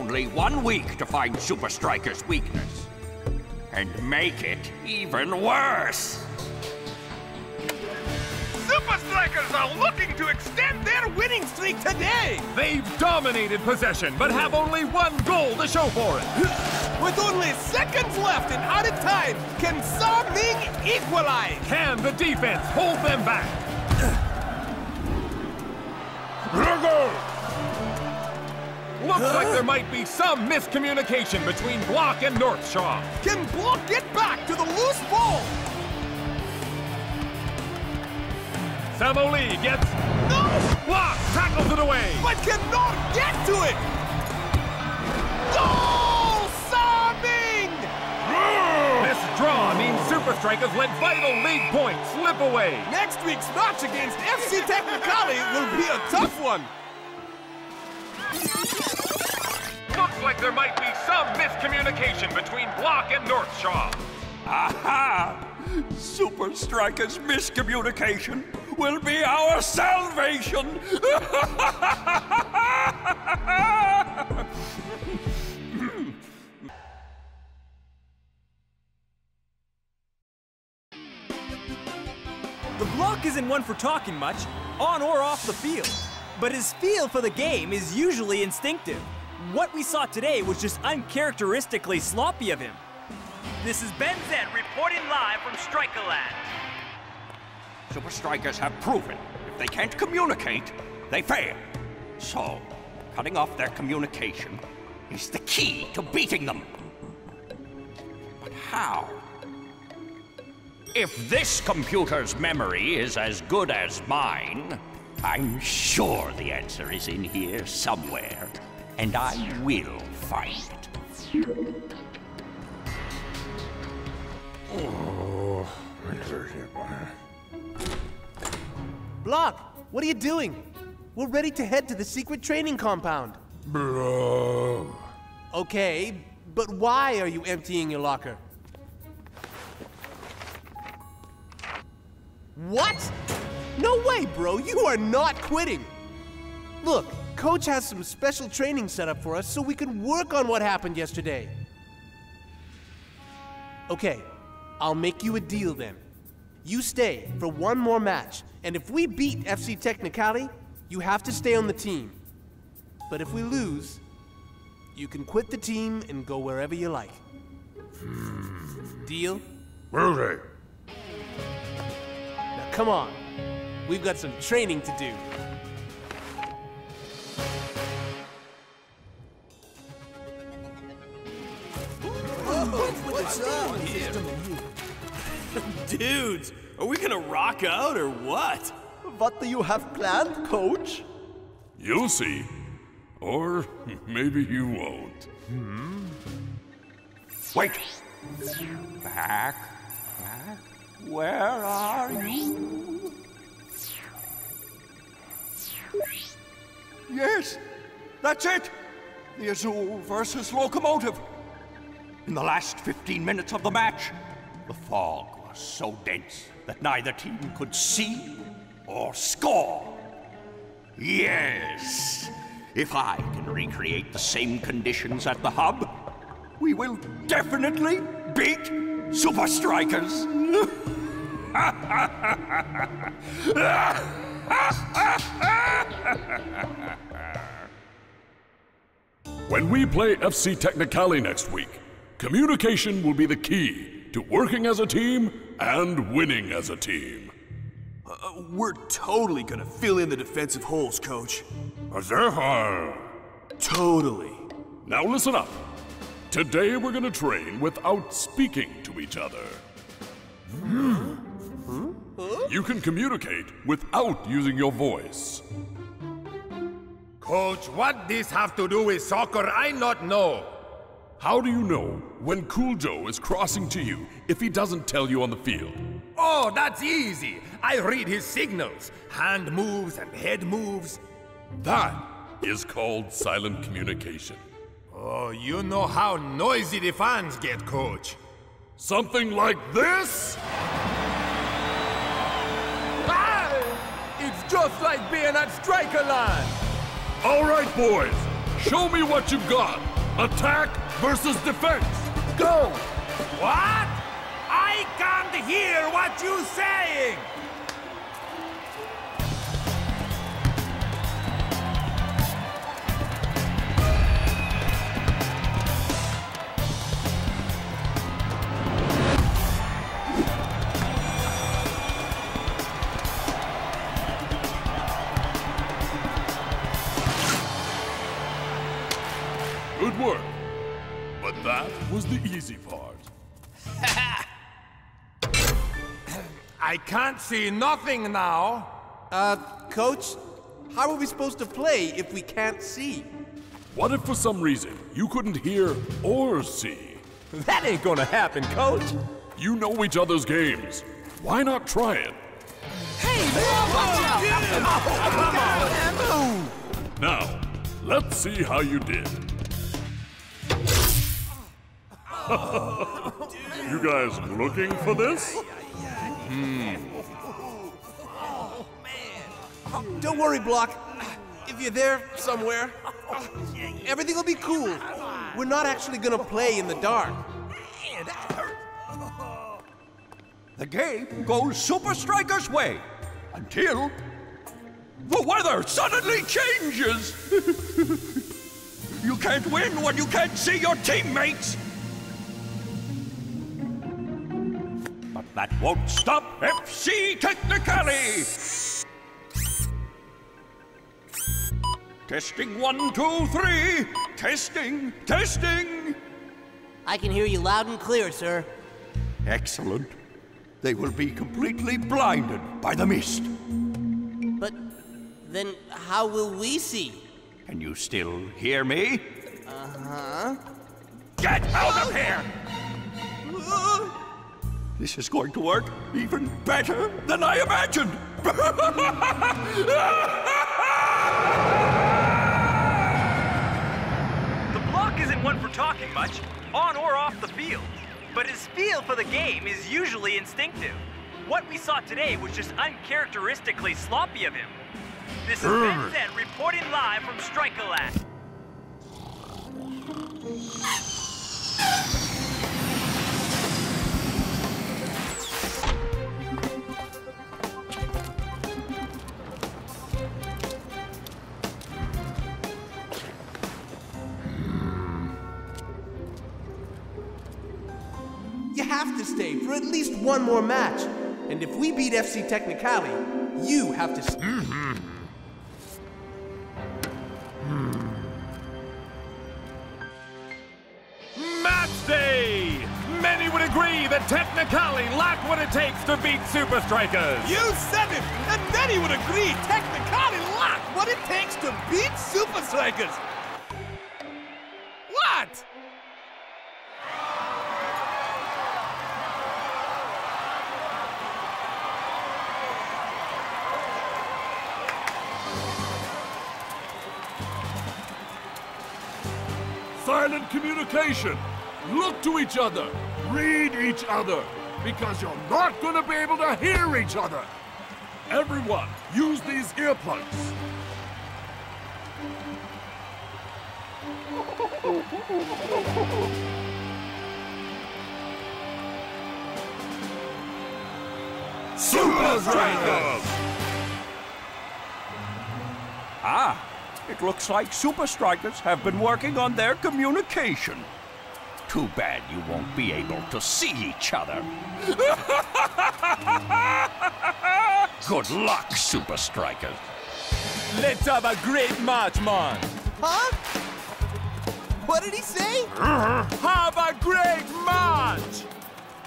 only one week to find Supa Strikas' weakness. And make it even worse. Supa Strikas are looking to extend their winning streak today! They've dominated possession, but have only one goal to show for it. With only seconds left and out of time, can Sa Ming equalize? Can the defense hold them back? Looks like there might be some miscommunication between Blok and North Shaw. Can Blok get back to the loose ball? Samoli gets... No! Blok tackles it away. But cannot get to it! Goal! Saming. This draw means Supa Strikas let vital league points slip away. Next week's match against FC Technicali will be a tough one. Looks like there might be some miscommunication between Blok and North Shaw. Aha! Supa Strikas' miscommunication will be our salvation! The Blok isn't one for talking much, on or off the field. But his feel for the game is usually instinctive. What we saw today was just uncharacteristically sloppy of him. This is Ben Zed reporting live from Strikerland. Supa Strikas have proven if they can't communicate, they fail. So, cutting off their communication is the key to beating them. But how? If this computer's memory is as good as mine, I'm sure the answer is in here somewhere, and I will find it. Blok, what are you doing? We're ready to head to the secret training compound. Bro. Okay, but why are you emptying your locker? What? No way, bro. You are not quitting. Look, Coach has some special training set up for us so we can work on what happened yesterday. Okay, I'll make you a deal then. You stay for one more match, and if we beat FC Technicali, you have to stay on the team. But if we lose, you can quit the team and go wherever you like. Hmm. Deal? Okay. Now come on. We've got some training to do. Dudes, are we gonna rock out or what? What do you have planned, coach? You'll see. Or maybe you won't. Hmm. Wait! Back, back. Where are you? Yes, that's it! The Azul versus Locomotive. In the last 15 minutes of the match, the fog was so dense that neither team could see or score. Yes! If I can recreate the same conditions at the hub, we will definitely beat Supa Strikas! When we play FC Technicali next week, communication will be the key to working as a team and winning as a team. Uh, we're totally gonna fill in the defensive holes, coach. Azerhar! Totally. Now listen up. Today we're gonna train without speaking to each other. You can communicate without using your voice. Coach, what this have to do with soccer, I not know. How do you know when Cool Joe is crossing to you if he doesn't tell you on the field? Oh, that's easy. I read his signals. Hand moves and head moves. That is called silent communication. Oh, you know how noisy the fans get, coach. Something like this? Ah! It's just like being at Strikerland. All right, boys, show me what you've got. Attack versus defense. Go! What? I can't hear what you're saying! That was the easy part. I can't see nothing now. Uh, coach, how are we supposed to play if we can't see? What if for some reason you couldn't hear or see? That ain't gonna happen, coach. You know each other's games. Why not try it? Hey! watch out! Come on, Emu. Now, let's see how you did. You guys looking for this? Hmm. Don't worry, Blok. If you're there somewhere, everything will be cool. We're not actually gonna play in the dark. The game goes Supa Strikas' way until the weather suddenly changes. you can't win when you can't see your teammates. That won't stop FC Technically. Testing one, two, three. Testing, testing. I can hear you loud and clear, sir. Excellent. They will be completely blinded by the mist. But then how will we see? Can you still hear me? Uh-huh. Get out of here! This is going to work even better than I imagined! The Blok isn't one for talking much, on or off the field. But his feel for the game is usually instinctive. What we saw today was just uncharacteristically sloppy of him. This is Ben Zed reporting live from Strikerland. One more match. And if we beat FC Technicali, you have to. St- Match day! Many would agree that Technicali lack what it takes to beat Supa Strikas. You said it! And many would agree Technicali lack what it takes to beat Supa Strikas! Communication. Look to each other. Read each other. Because you're not going to be able to hear each other. Everyone, use these earplugs. Super! Ah, it looks like Supa Strikas have been working on their communication. Too bad you won't be able to see each other. Good luck, Supa Strikas. Let's have a great match, man. huh? What did he say? Have a great match!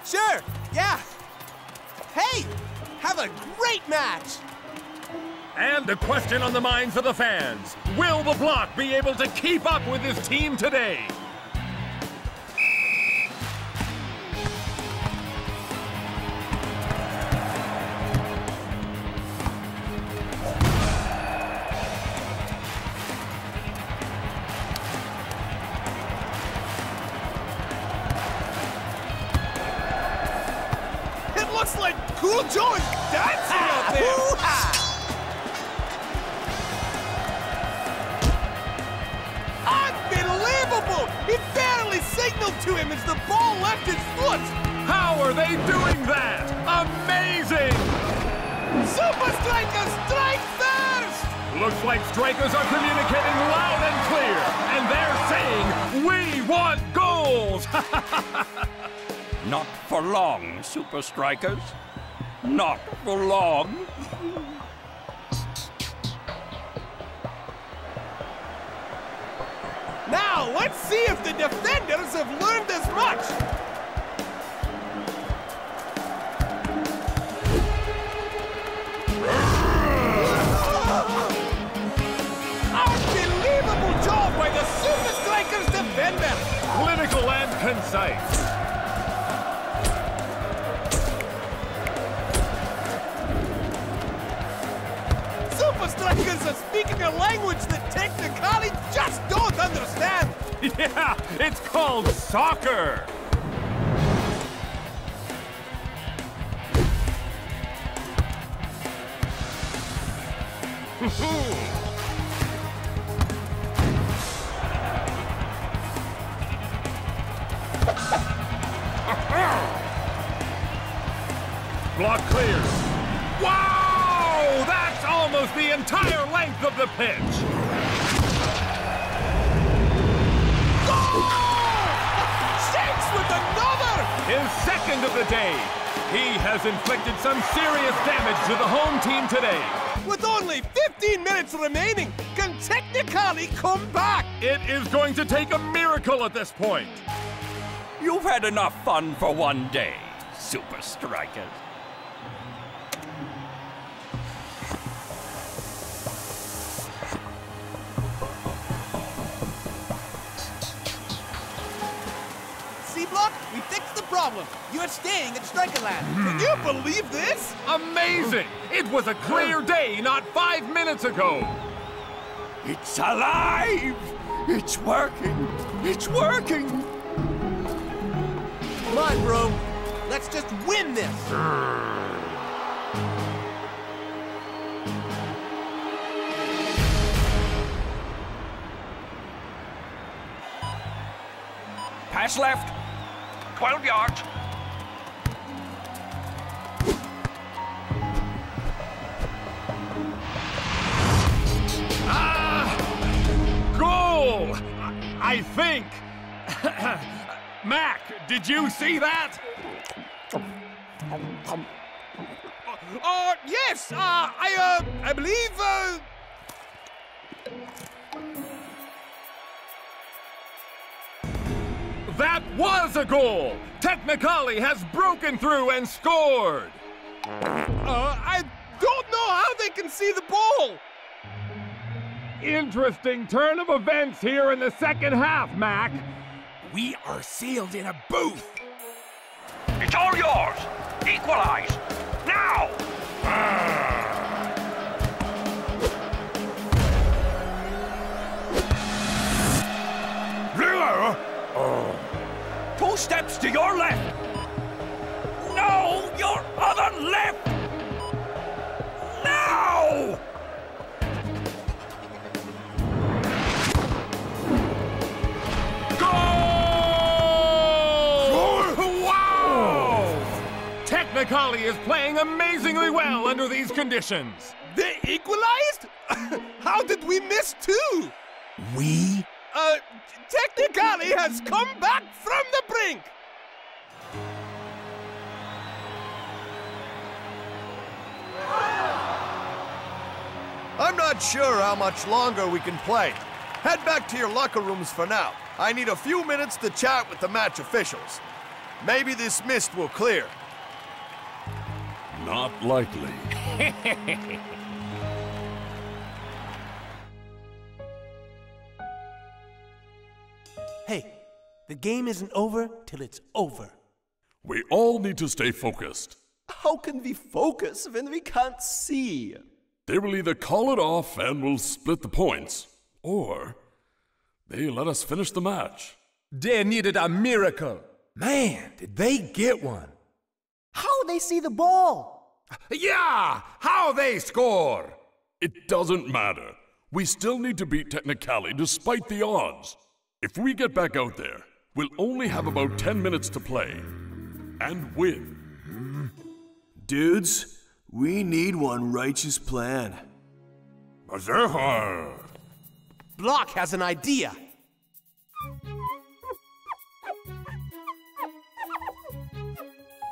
Sure, yeah. Hey, have a great match. And the question on the minds of the fans Will the Blok be able to keep up with this team today? Supa Strikas. Not for long. Now, let's see if the defenders have learned as much! Unbelievable job by the Supa Strikas defender! Clinical and concise. Speaking a language that Technicali just don't understand! Yeah, it's called soccer! Blok cleared. Wow! That's almost the entire length of the pitch. Shanks with another! His second of the day. He has inflicted some serious damage to the home team today. With only 15 minutes remaining, can Technicali come back? It is going to take a miracle at this point. You've had enough fun for one day, Supa Strikas. We fixed the problem. You're staying at Strikerland. Hmm. Can you believe this? Amazing! It was a clear day not five minutes ago. It's alive! It's working! It's working! Come on, bro. Let's just win this. Pass left. 12 yards. Goal! I, I think. Mac, did you see that? Uh, yes, uh, I, uh, I believe, uh... That was a goal! Technicali has broken through and scored! Uh, I don't know how they can see the ball! Interesting turn of events here in the second half, Mac. We are sealed in a booth. It's all yours. Equalize. Now! Two steps to your left. No, your other left. Now! Technicali is playing amazingly well under these conditions. They equalized? how did we miss two? We Uh, Technicali has come back from the brink! I'm not sure how much longer we can play. Head back to your locker rooms for now. I need a few minutes to chat with the match officials. Maybe this mist will clear. Not likely. Hey, the game isn't over till it's over. We all need to stay focused. How can we focus when we can't see? They will either call it off and we'll split the points, or they let us finish the match. They needed a miracle. Man, did they get one. How they see the ball? Yeah! How they score! It doesn't matter. We still need to beat Technicali despite the odds. If we get back out there, We'll only have about 10 minutes to play. And win. Dudes, we need one righteous plan. Blok has an idea.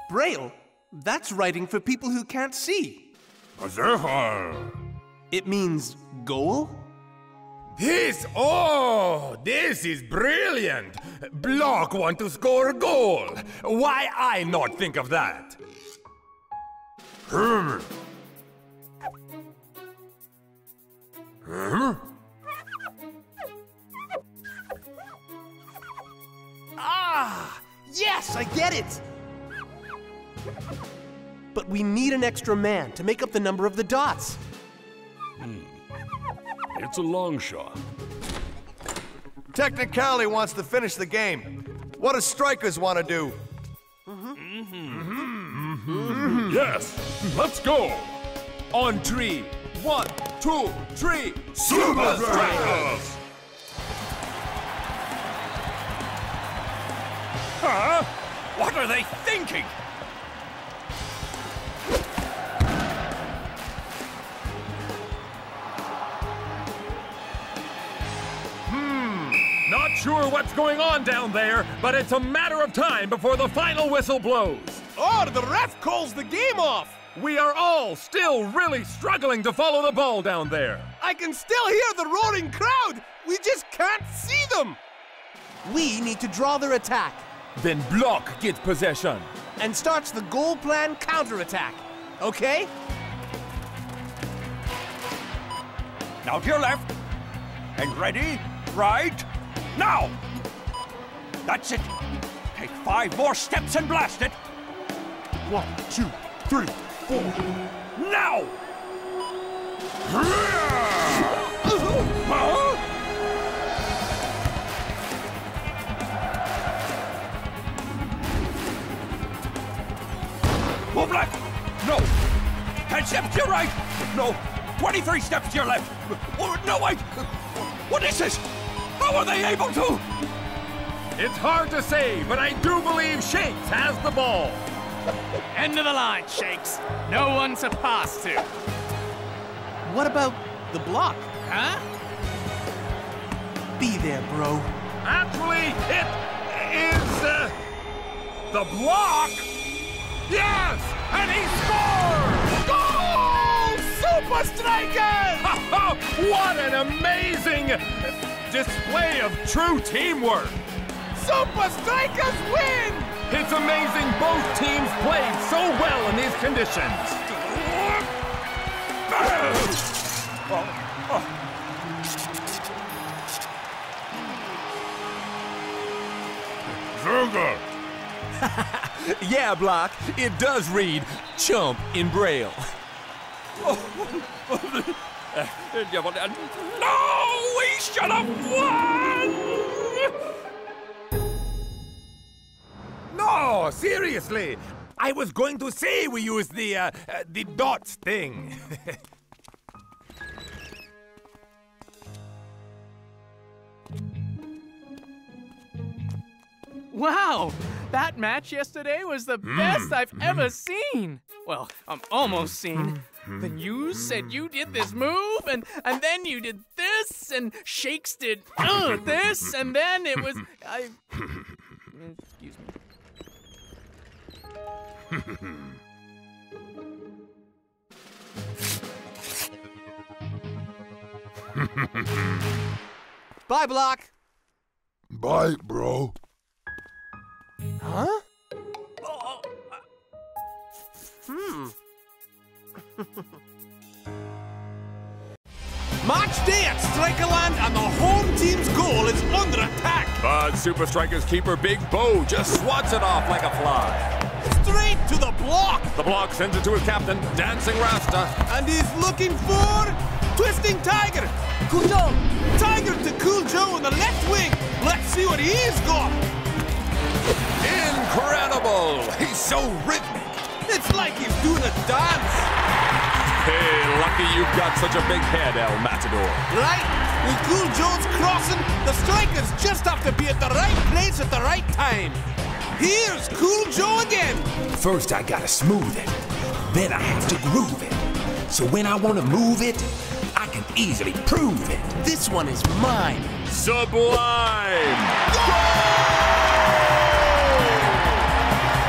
Braille? That's writing for people who can't see. It means goal? This, oh, this is brilliant. Blok want to score a goal. Why I not think of that? Hmm. Hmm? Ah! Yes, I get it! But we need an extra man to make up the number of the dots. It's a long shot. Technicality wants to finish the game. What do strikers want to do? Mm-hmm. Yes, let's go! On three. One, two, three. Supa Strikas! Huh? What are they thinking? Sure what's going on down there, but it's a matter of time before the final whistle blows. Oh, the ref calls the game off! We are all still really struggling to follow the ball down there. I can still hear the roaring crowd! We just can't see them! We need to draw their attack Then Blok gets possession. and starts the goal plan counterattack. Okay? Now to your left. And ready, right, now! That's it. Take five more steps and blast it. One, two, three, four. Now! Move left! No! Ten steps to your right! No! Twenty-three steps to your left! Oh, no, wait! What is this? How are they able to? It's hard to say, but I do believe Shakes has the ball. End of the line, Shakes. No one to pass to. What about the Blok? Huh? Be there, bro. Actually, it is uh, the Blok. Yes, and he scores! Goal! Supa Strikas! what an amazing display of true teamwork! Supa Strikas win! It's amazing both teams played so well in these conditions. Zerga! Yeah, Blok. It does read chump in Braille. Eh, eh, eh, no! We should have won! No, seriously. I was going to say we use the uh, uh, the dots thing. Wow, that match yesterday was the best I've ever seen. Well, I'm almost seen. Then you said you did this move, and and then you did this, and Shakes did uh, this, and then it was I. Excuse me. Bye, Blok. Bye, bro. Huh? Hmm. Match day at Strikerland, and the home team's goal is under attack. But Supa Strikas keeper Big Bo just swats it off like a fly. Straight to the Blok, The Blok sends it to his captain, Dancing Rasta. and he's looking for Twisting Tiger. Cool Joe. Tiger to Cool Joe in the left wing. Let's see what he's got. Incredible! He's so rhythmic. It's like he's doing a dance, Hey, lucky you've got such a big head, El Matador. right? With Cool Joe's crossing, the strikers just have to be at the right place at the right time. Here's Cool Joe again. First, I gotta smooth it. Then I have to groove it. So when I wanna move it, I can easily prove it. This one is mine. Sublime! Goal!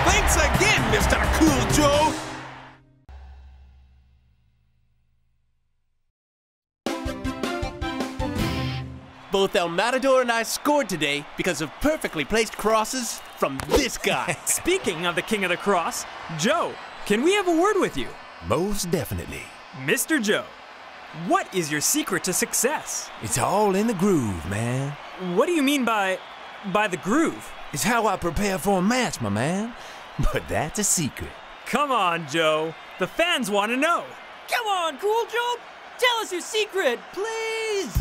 Thanks again, Mr. Cool Joe. Both El Matador and I scored today because of perfectly placed crosses from this guy. Speaking of the King of the Cross, Joe, can we have a word with you? Most definitely. Mr. Joe, what is your secret to success? It's all in the groove, man. What do you mean by by the groove? It's how I prepare for a match, my man. But that's a secret. Come on, Joe. The fans want to know. Come on, Cool Joe. Tell us your secret, please.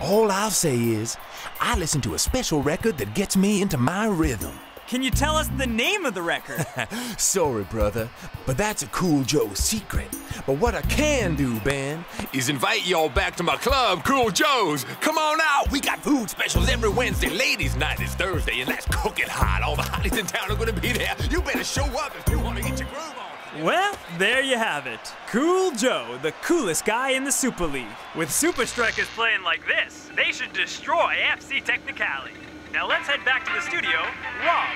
All I'll say is, I listen to a special record that gets me into my rhythm. Can you tell us the name of the record? Sorry, brother, but that's a Cool Joe secret. But what I can do, Ben, is invite y'all back to my club, Cool Joe's. Come on out. We got food specials every Wednesday. Ladies' night is Thursday, and that's cooking hot. All the hotties in town are gonna be there. You better show up if you want to get your groove on. Well, there you have it. Cool Joe, the coolest guy in the Super League. With Supa Strikas playing like this, they should destroy FC Technicali. Now let's head back to the studio. Rob,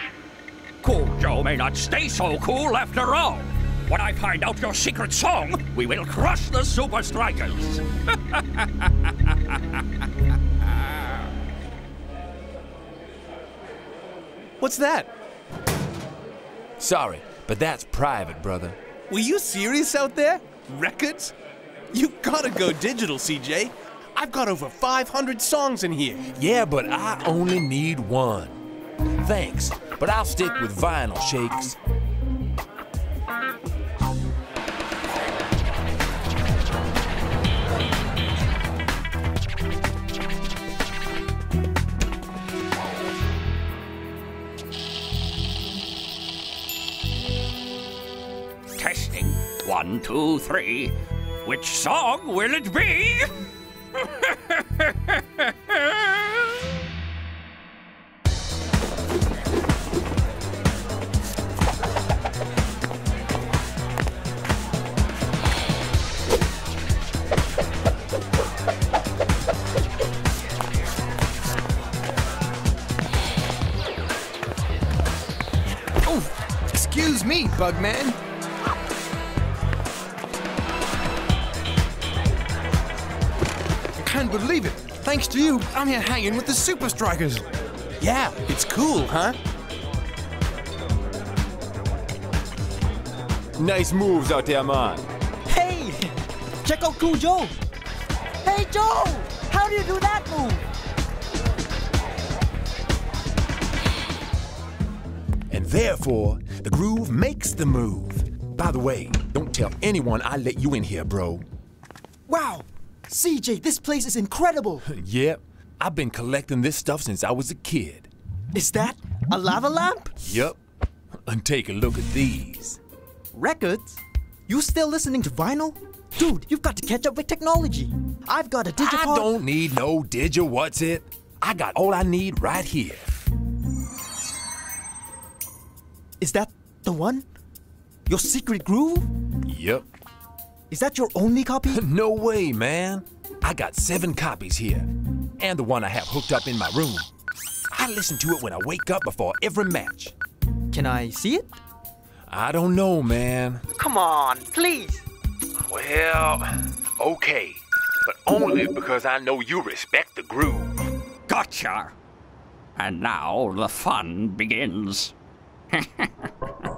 Cool Joe may not stay so cool after all. When I find out your secret song, we will crush the Supa Strikas. What's that? Sorry, but that's private, brother. Were you serious out there? Records? You gotta go digital, CJ. I've got over 500 songs in here. Yeah, but I only need one. Thanks, but I'll stick with vinyl shakes. Testing. One, two, three. Which song will it be? Oh, excuse me, Bugman. Believe it. Thanks to you, I'm here hanging with the Supa Strikas. Yeah, it's cool, huh? Nice moves out there, man. Hey, check out Cool Joe. Hey, Joe, how do you do that move? And therefore, the groove makes the move. By the way, don't tell anyone I let you in here, bro. Wow, CJ, this place is incredible. Yep, I've been collecting this stuff since I was a kid. Is that a lava lamp? Yep. And take a look at these. Records? You still listening to vinyl? Dude, you've got to catch up with technology. I've got a I digipod. don't need no digi what's it. I got all I need right here. Is that the one? Your secret groove? Yep. Is that your only copy? no way, man. I got seven copies here. And the one I have hooked up in my room. I listen to it when I wake up before every match. Can I see it? I don't know, man. Come on, please. Well, okay. But only because I know you respect the groove. Gotcha. And now the fun begins.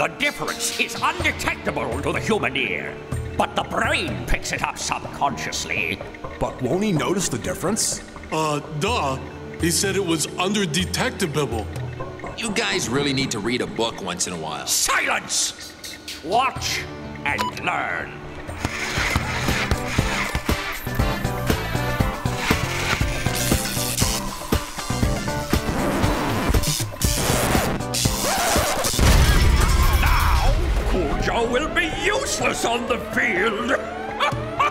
the difference is undetectable to the human ear, but the brain picks it up subconsciously. But won't he notice the difference? Uh, duh. He said it was undetectable. You guys really need to read a book once in a while. Silence! Watch and learn. Will be useless on the field.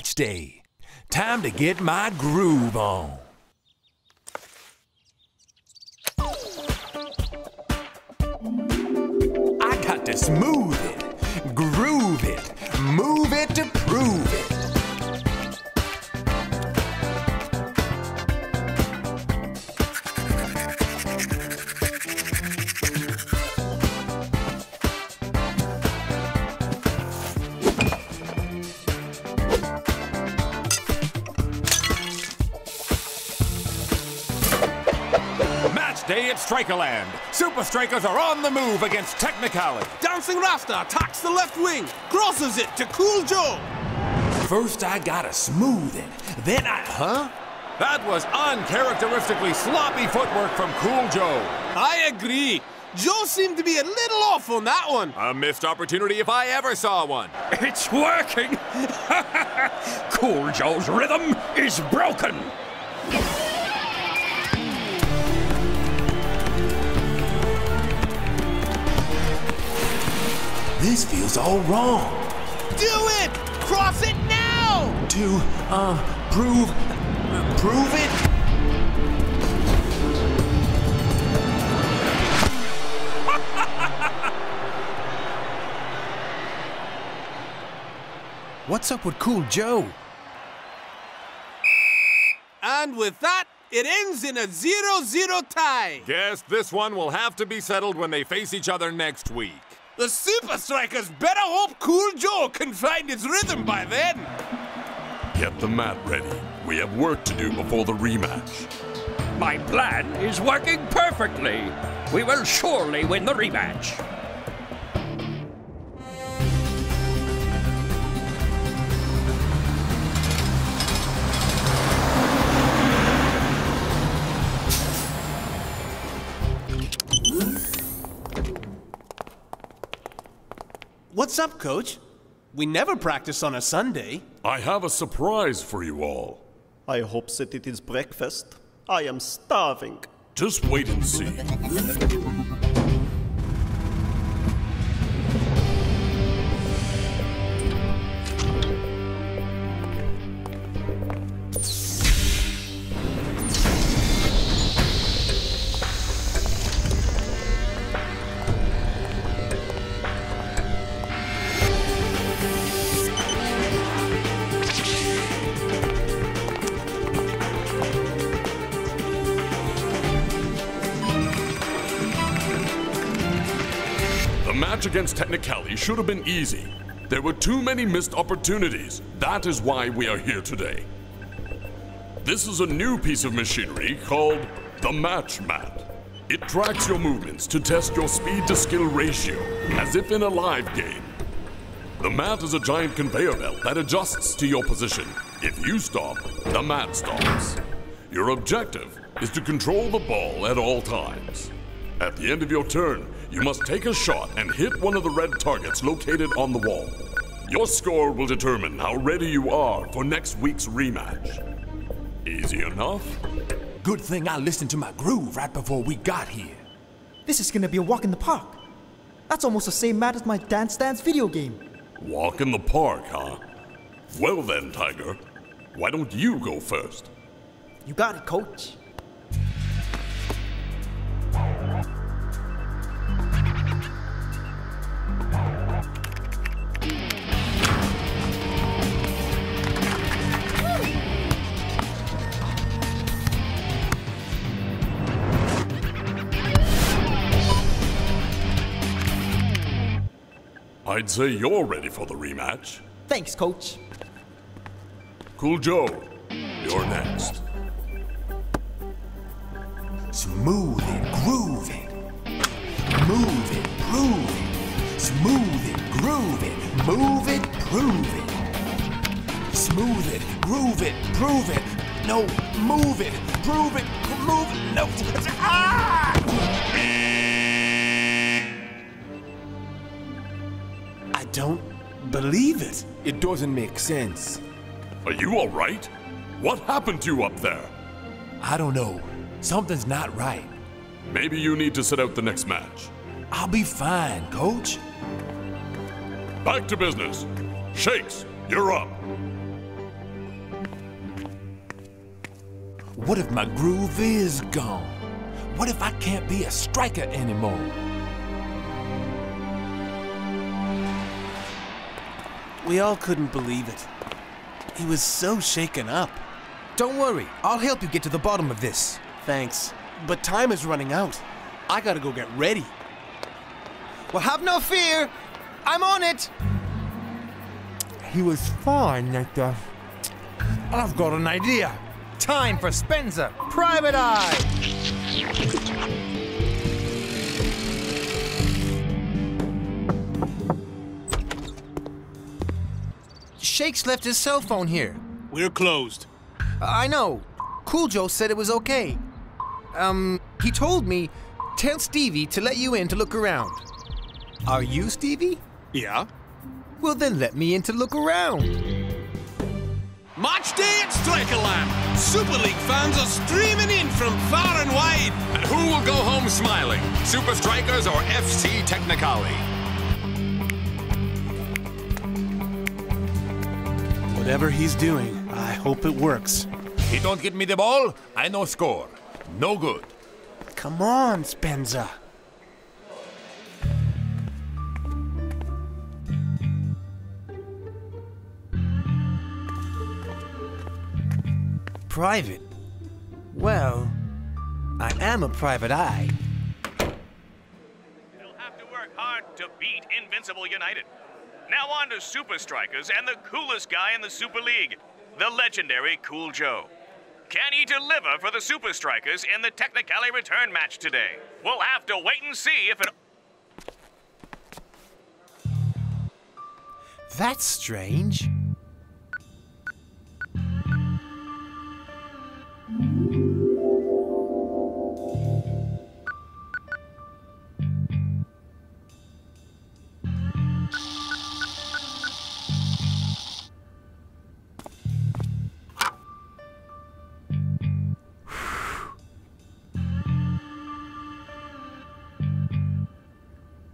match day. Time to get my groove on. I got to smooth it, groove it, move it to prove it. Strikerland. Supa Strikas are on the move against Technicali. Dancing Rasta attacks the left wing, crosses it to Cool Joe. First, I gotta smooth it. Then I. Huh? That was uncharacteristically sloppy footwork from Cool Joe. I agree. Joe seemed to be a little off on that one. A missed opportunity if I ever saw one. It's working! cool Joe's rhythm is broken! This feels all wrong. Do it! Cross it now! To, um, prove. prove it? What's up with Cool Joe? And with that, it ends in a 0-0 tie. Guess this one will have to be settled when they face each other next week. The Supa Strikas better hope Cool Joe can find his rhythm by then. Get the mat ready. We have work to do before the rematch. My plan is working perfectly. We will surely win the rematch. What's up, coach? We never practice on a Sunday. I have a surprise for you all. I hope that it is breakfast. I am starving. Just wait and see. Should have been easy. There were too many missed opportunities. That is why we are here today. This is a new piece of machinery called the Match Mat. It tracks your movements to test your speed to skill ratio, as if in a live game. The mat is a giant conveyor belt that adjusts to your position. If you stop, the mat stops. Your objective is to control the ball at all times. At the end of your turn, you must take a shot and hit one of the red targets located on the wall. Your score will determine how ready you are for next week's rematch. Easy enough? Good thing I listened to my groove right before we got here. This is gonna be a walk in the park. That's almost the same mat as my Dance Dance video game. Walk in the park, huh? Well then, Tiger. Why don't you go first? You got it, coach. I'd say you're ready for the rematch. Thanks, coach. Cool Joe, you're next. Smooth it, groove it. Move it, prove it. Smooth it, groove it. Move it, prove it. Smooth it, groove it, prove it. No, move it, prove it, move it. No. Ah! don't believe it. It doesn't make sense. Are you alright? What happened to you up there? I don't know. Something's not right. Maybe you need to sit out the next match. I'll be fine, coach. Back to business. Shakes, you're up. What if my groove is gone? What if I can't be a striker anymore? We all couldn't believe it. He was so shaken up. Don't worry, I'll help you get to the bottom of this. Thanks, but time is running out. I gotta go get ready. Well, have no fear. I'm on it. He was fine at the... I've got an idea. Time for Spenza. Private Eye. Shake's left his cell phone here. We're closed. I know. Cool Joe said it was okay. Um, he told me, tell Stevie to let you in to look around. Are you Stevie? Yeah. Well, then let me in to look around. Match day at Strikerland. Super League fans are streaming in from far and wide. And who will go home smiling? Supa Strikas or FC Technicali? Whatever he's doing, I hope it works. He don't get me the ball, I no score. No good. Come on, Spenza. Private? Well, I am a private eye. They'll have to work hard to beat Invincible United. Now on to Supa Strikas and the coolest guy in the Super League, the legendary Cool Joe. Can he deliver for the Supa Strikas in the Technicali return match today? We'll have to wait and see if it. That's strange.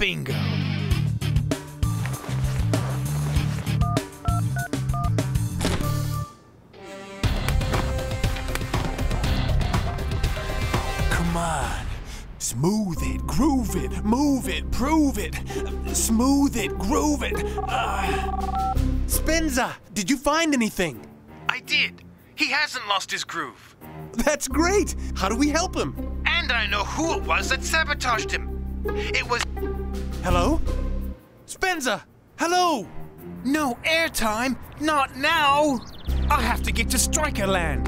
Bingo. Come on. Smooth it, groove it, move it, prove it. Smooth it, groove it. Ah. Spenza, did you find anything? I did. He hasn't lost his groove. That's great. How do we help him? And I know who it was that sabotaged him. It was. Hello? Spenza! Hello! No airtime, not now. I have to get to Strikerland.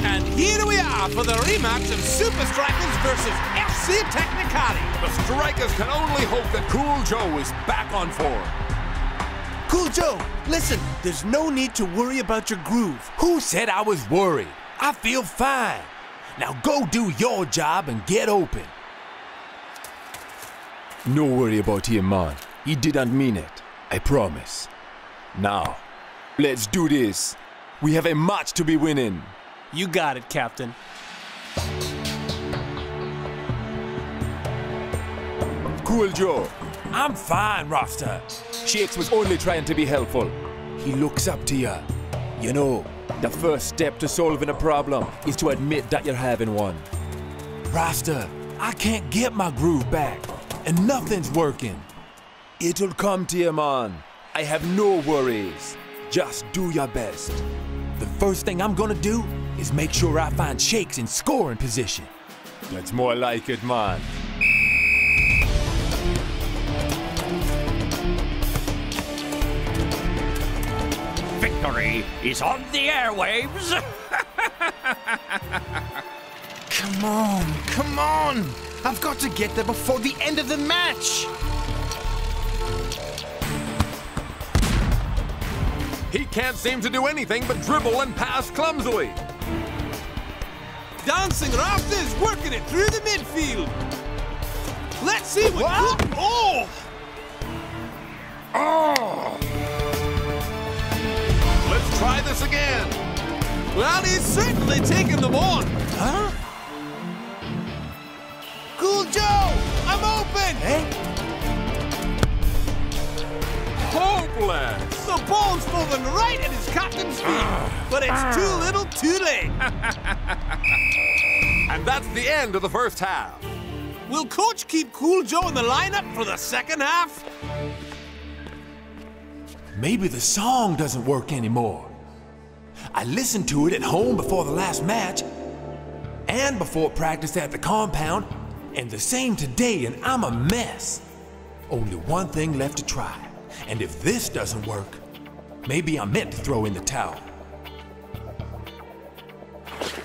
And here we are for the rematch of Supa Strikas versus FC Technicali. The Strikers can only hope that Cool Joe is back on form. Cool Joe, listen, there's no need to worry about your groove. Who said I was worried? I feel fine. Now go do your job and get open. No worry about him, man. He didn't mean it. I promise. Now, let's do this. We have a match to be winning. You got it, Captain. Cool Joe. I'm fine, Rasta. Shakes was only trying to be helpful. He looks up to you. You know, the first step to solving a problem is to admit that you're having one. Rasta, I can't get my groove back, and nothing's working. It'll come to you, man. I have no worries. Just do your best. The first thing I'm gonna do is make sure I find Shakes in scoring position. That's more like it, man. Victory is on the airwaves. Come on, come on! I've got to get there before the end of the match! He can't seem to do anything but dribble and pass clumsily. Dancing Rasta is working it through the midfield. Let's see what. Good, oh! Oh! Let's try this again. Well, he's certainly taking them on. Huh? Cool Joe, I'm open. Hey? Hopeless. The ball's falling right at his captain's feet, but it's too ah. little too late. and that's the end of the first half. Will Coach keep Cool Joe in the lineup for the second half? Maybe the song doesn't work anymore. I listened to it at home before the last match, and before practice at the compound, and the same today, and I'm a mess. Only one thing left to try, and if this doesn't work, maybe I'm meant to throw in the towel.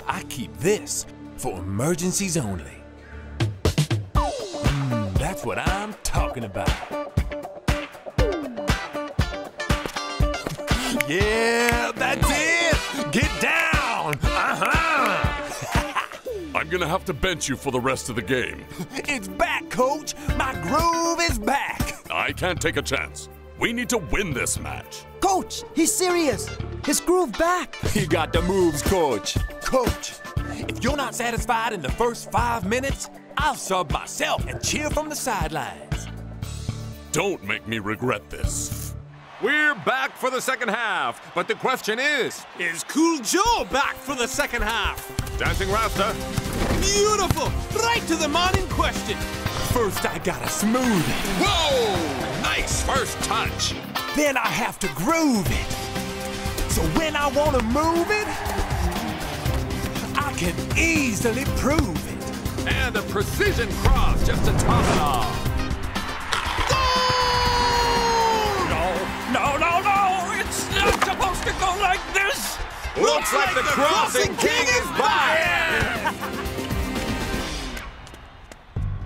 I keep this for emergencies only. Mm, that's what I'm talking about. Yeah, that's it! Get down! Gonna have to bench you for the rest of the game. it's back, coach! My groove is back! I can't take a chance. We need to win this match. Coach, he's serious! His groove back! He got the moves, coach. Coach, if you're not satisfied in the first five minutes, I'll sub myself and cheer from the sidelines. Don't make me regret this. We're back for the second half, but the question is... Is Cool Joe back for the second half? Dancing Rasta. Beautiful! Right to the man in question. First I gotta smooth it. Whoa! Nice first touch. Then I have to groove it. So when I wanna move it, I can easily prove it. And a precision cross just to top it off. No, no, no! It's not supposed to go like this! Looks like, the, crossing king is back!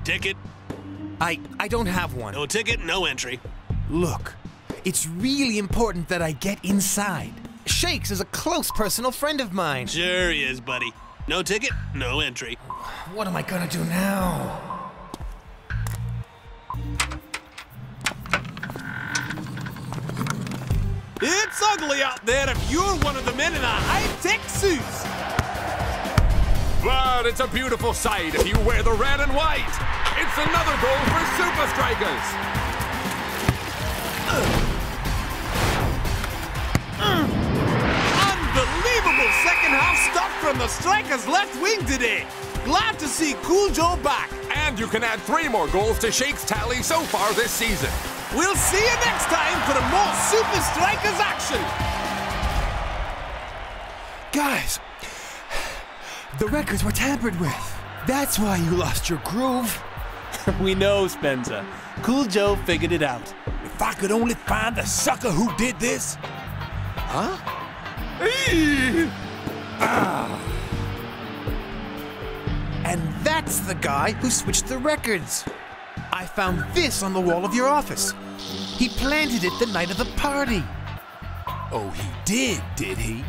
Ticket? I I don't have one. No ticket, no entry. Look, it's really important that I get inside. Shakes is a close personal friend of mine. Sure he is, buddy. No ticket, no entry. What am I gonna do now? It's ugly out there if you're one of the men in the high-tech suits. But it's a beautiful sight if you wear the red and white. It's another goal for Supa Strikas. Unbelievable second half stuff from the Strikers' left wing today. Glad to see Cool Joe back. And you can add three more goals to Shake's tally so far this season. We'll see you next time for more Supa Strikas action. Guys, the records were tampered with. That's why you lost your groove. we know, Spenza. Cool Joe figured it out. If I could only find the sucker who did this. Huh? ah. And that's the guy who switched the records. I found this on the wall of your office. He planted it the night of the party. Oh, he did, did he?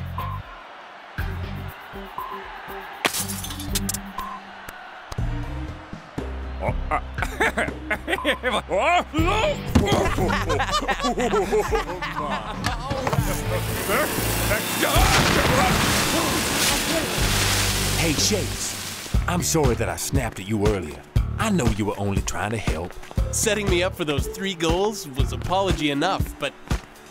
hey, Shakes. I'm sorry that I snapped at you earlier. I know you were only trying to help. Setting me up for those three goals was apology enough, but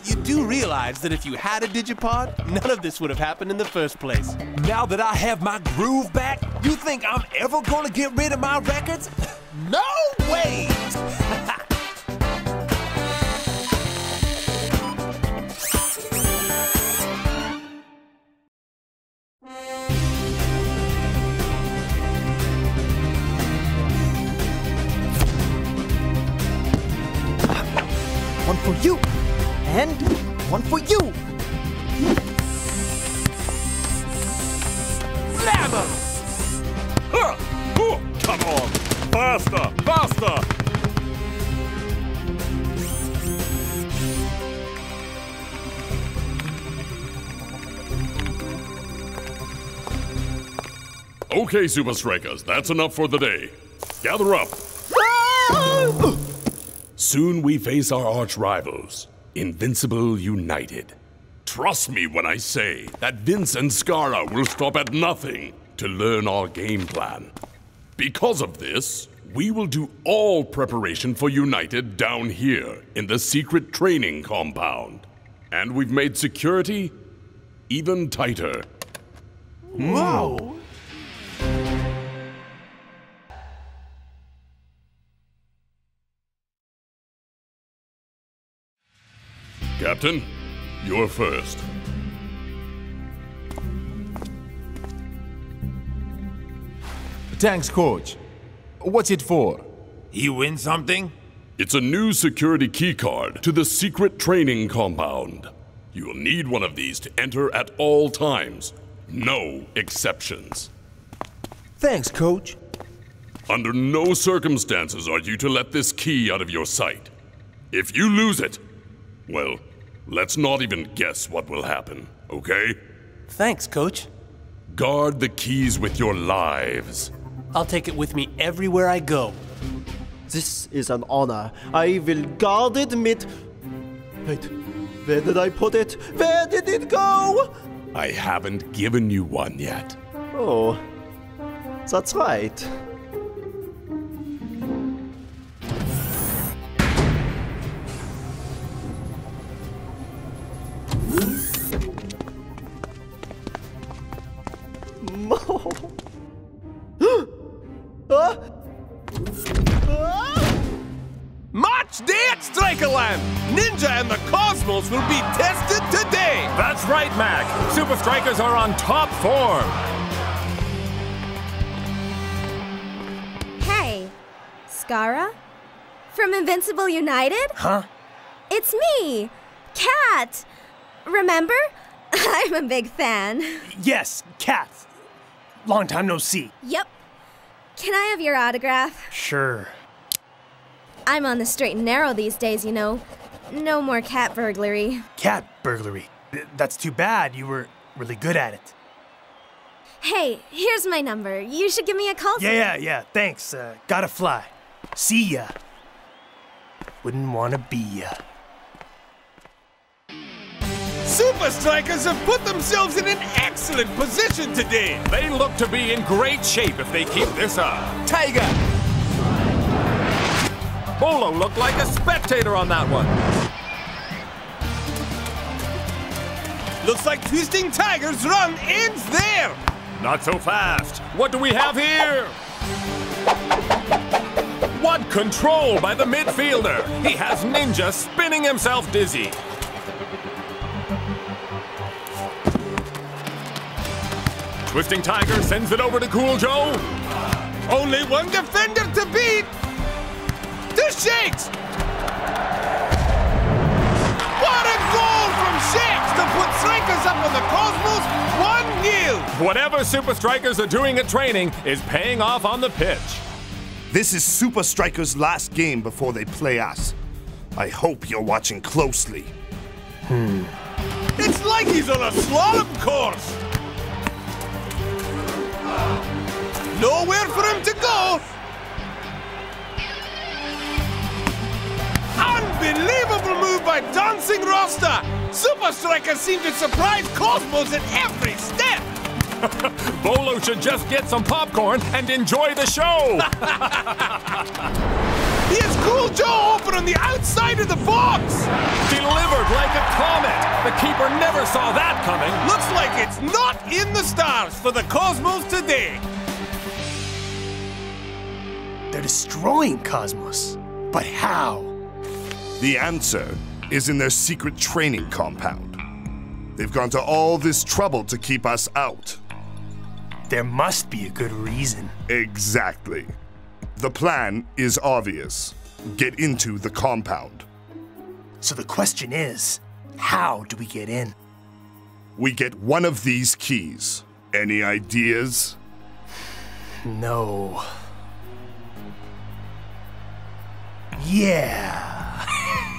you do realize that if you had a Digipod, none of this would have happened in the first place. Now that I have my groove back, you think I'm ever gonna get rid of my records? No way! one for you. Huh. Oh, come on! Faster! Faster! Okay, Supa Strikas, that's enough for the day. Gather up. Ah! Soon we face our arch rivals, Invincible United. Trust me when I say that Vince and Scara will stop at nothing to learn our game plan. Because of this, we will do all preparation for United down here in the secret training compound. And we've made security even tighter. Whoa! Captain, you're first. Thanks, Coach. What's it for? You win something? It's a new security keycard to the secret training compound. You'll need one of these to enter at all times. No exceptions. Thanks, Coach. Under no circumstances are you to let this key out of your sight. If you lose it, well, let's not even guess what will happen, okay? Thanks, Coach. Guard the keys with your lives. I'll take it with me everywhere I go. This is an honor. I will guard it mit. Wait, where did I put it? Where did it go? I haven't given you one yet. Oh, that's right. Invincible United? Huh? It's me, Kat. Remember? I'm a big fan. Yes, Kat. Long time no see. Yep. Can I have your autograph? Sure. I'm on the straight and narrow these days, you know. No more cat burglary. Cat burglary. That's too bad. You were really good at it. Hey, here's my number. You should give me a call. Yeah, yeah, yeah. Thanks. Uh, gotta fly. See ya. Wouldn't wanna be ya. Supa Strikas have put themselves in an excellent position today! They look to be in great shape if they keep this up. Tiger! Bolo looked like a spectator on that one. Looks like Twisting Tiger's run ends there! Not so fast. What do we have here? What control by the midfielder! He has Ninja spinning himself dizzy. Twisting Tiger sends it over to Cool Joe. Only one defender to beat! The Shakes! What a goal from Shakes to put Strikers up on the Cosmos 1 0! Whatever Supa Strikas are doing at training is paying off on the pitch. This is Supa Strikas' last game before they play us. I hope you're watching closely. Hmm. It's like he's on a slalom course! Nowhere for him to go! Unbelievable move by Dancing Rasta! Supa Strikas seem to surprise Cosmos at every step! Bolo should just get some popcorn and enjoy the show. He has Cool Joe open on the outside of the box! Delivered like a comet. The keeper never saw that coming. Looks like it's not in the stars for the Cosmos today! They're destroying Cosmos. But how? The answer is in their secret training compound. They've gone to all this trouble to keep us out. There must be a good reason. Exactly. The plan is obvious get into the compound. So the question is how do we get in? We get one of these keys. Any ideas? No. Yeah.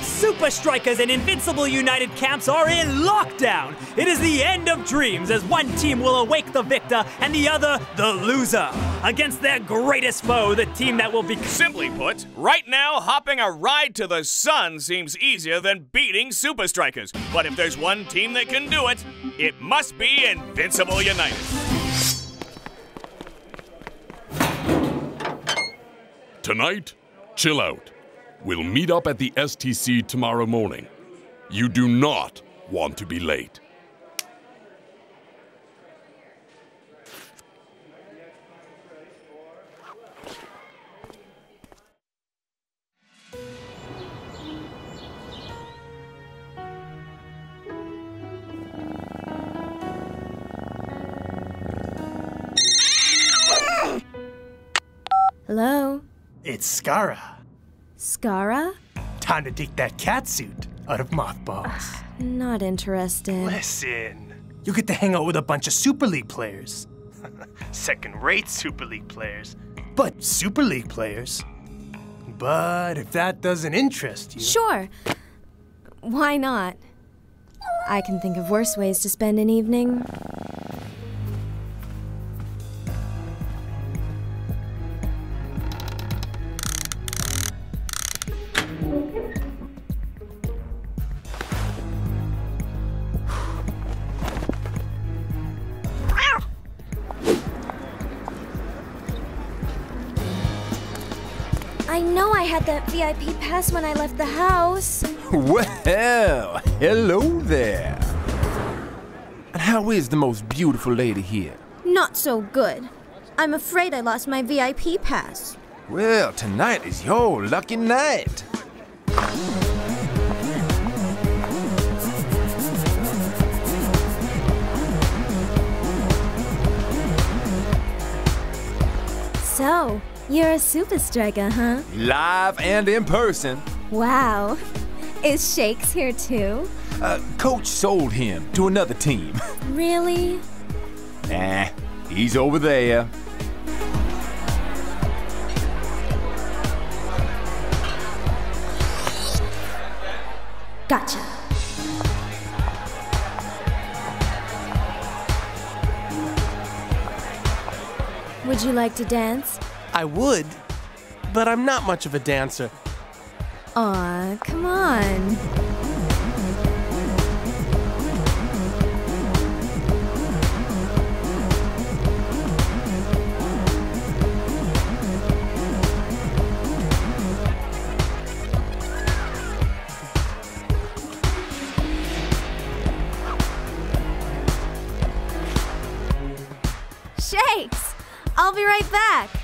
Supa Strikas and Invincible United camps are in lockdown. It is the end of dreams as one team will awake the victor and the other the loser. Against their greatest foe, the team that will be. Simply put, right now, hopping a ride to the sun seems easier than beating Supa Strikas. But if there's one team that can do it, it must be Invincible United. Tonight, chill out. We'll meet up at the STC tomorrow morning. You do not want to be late. Hello? It's Skara. Skara? Time to take that cat suit out of mothballs. Not interested. Listen, you get to hang out with a bunch of Super League players. Second rate Super League players, but Super League players. But if that doesn't interest you. Sure. Why not? I can think of worse ways to spend an evening. Had that VIP pass when I left the house. Well, hello there. And how is the most beautiful lady here? Not so good. I'm afraid I lost my VIP pass. Well, tonight is your lucky night. So, you're a super striker, huh? Live and in person. Wow. Is Shakes here too? Uh, Coach sold him to another team. Really? nah, he's over there. Gotcha. Would you like to dance? I would, but I'm not much of a dancer. Aw, come on. Shakes! I'll be right back.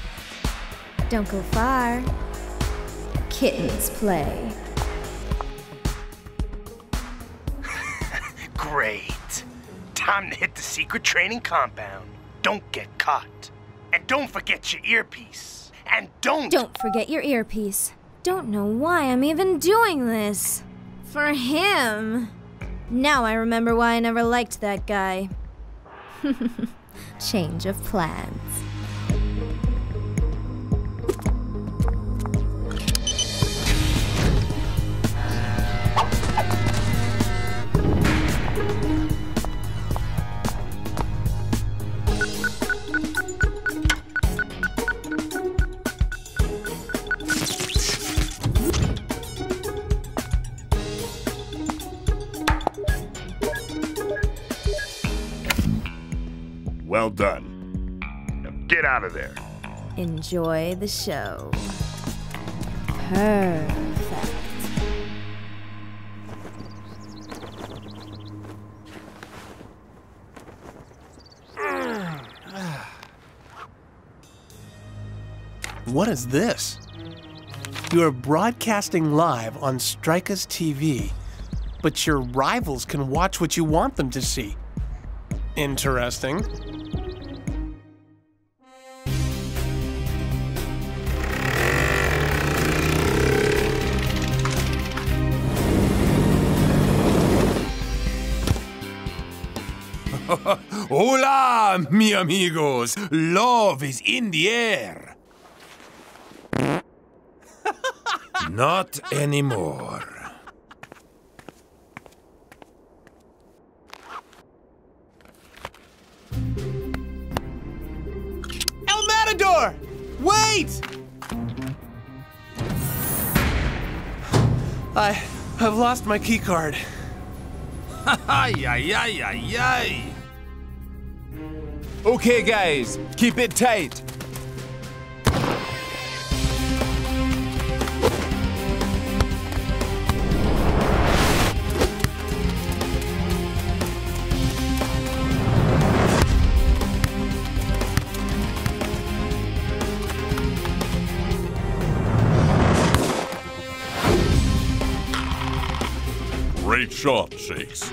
Don't go far. Kittens play. Great. Time to hit the secret training compound. Don't get caught. And don't forget your earpiece. And don't. Don't forget your earpiece. Don't know why I'm even doing this. For him. Now I remember why I never liked that guy. Change of plans. Get out of there. Enjoy the show. Perfect. What is this? You are broadcasting live on Strikers TV, but your rivals can watch what you want them to see. Interesting. Mi amigos. Love is in the air. Not anymore. El Matador! Wait! I I've lost my keycard. Ay, ay, ay, ay, ay. Okay, guys, keep it tight. Great shot, Shakes.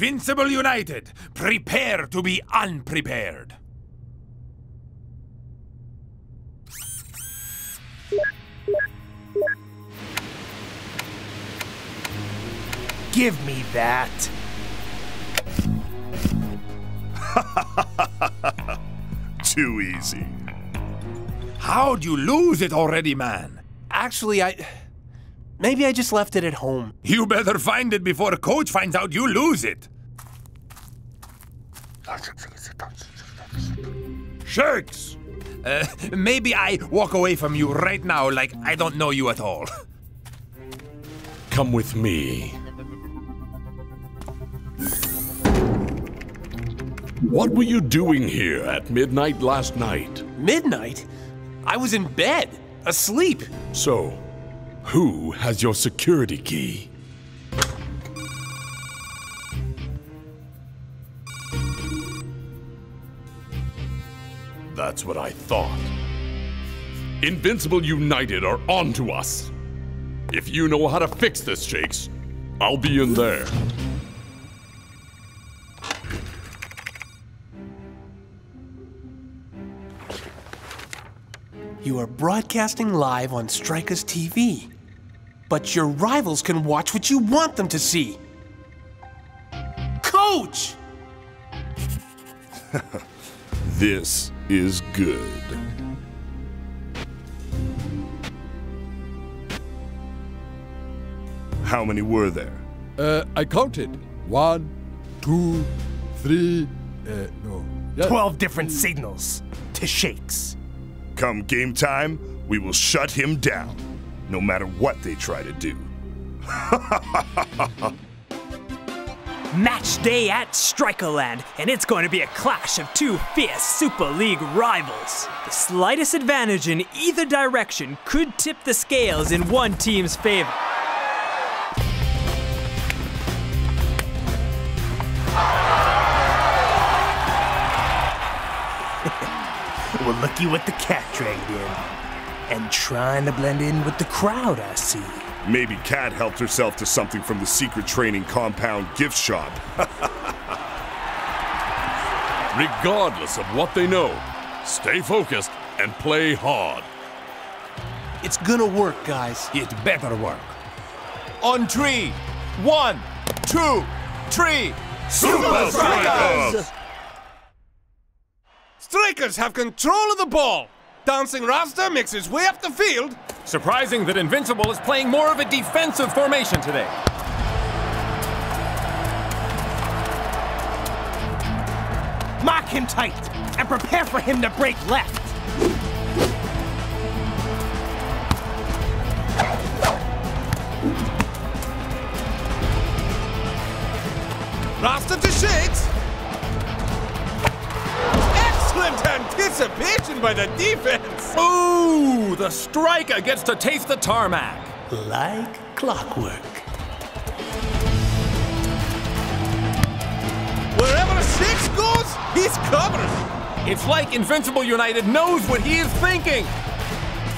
Invincible United, prepare to be unprepared. Give me that. Too easy. How'd you lose it already, man? Actually, I. Maybe I just left it at home. You better find it before coach finds out you lose it. Shakes! Uh, maybe I walk away from you right now like I don't know you at all. Come with me. What were you doing here at midnight last night? Midnight? I was in bed, asleep. So, who has your security key? That's what I thought. Invincible United are onto us. If you know how to fix this, Shakes, I'll be in there. You are broadcasting live on Strikers TV. But your rivals can watch what you want them to see. Coach! This is good. How many were there? Uh, I counted. One, two, three, uh, no. Yeah. 12 different signals to Shakes. Come game time, we will shut him down, no matter what they try to do. Match day at Strikerland, and it's going to be a clash of two fierce Super League rivals. The slightest advantage in either direction could tip the scales in one team's favor. well, looky what the cat dragged in. And trying to blend in with the crowd, I see. Maybe Kat helped herself to something from the secret training compound gift shop. Regardless of what they know, stay focused and play hard. It's gonna work, guys. It better work. On three. One, two, three. Supa Strikas! Strikers have control of the ball. Dancing Rasta makes his way up the field. Surprising that Invincible is playing more of a defensive formation today. Mark him tight and prepare for him to break left. Rasta to Shakes. Excellent anticipation by the defense. Ooh, the striker gets to taste the tarmac. Like clockwork. Wherever six goes, he's covered. It's like Invincible United knows what he is thinking.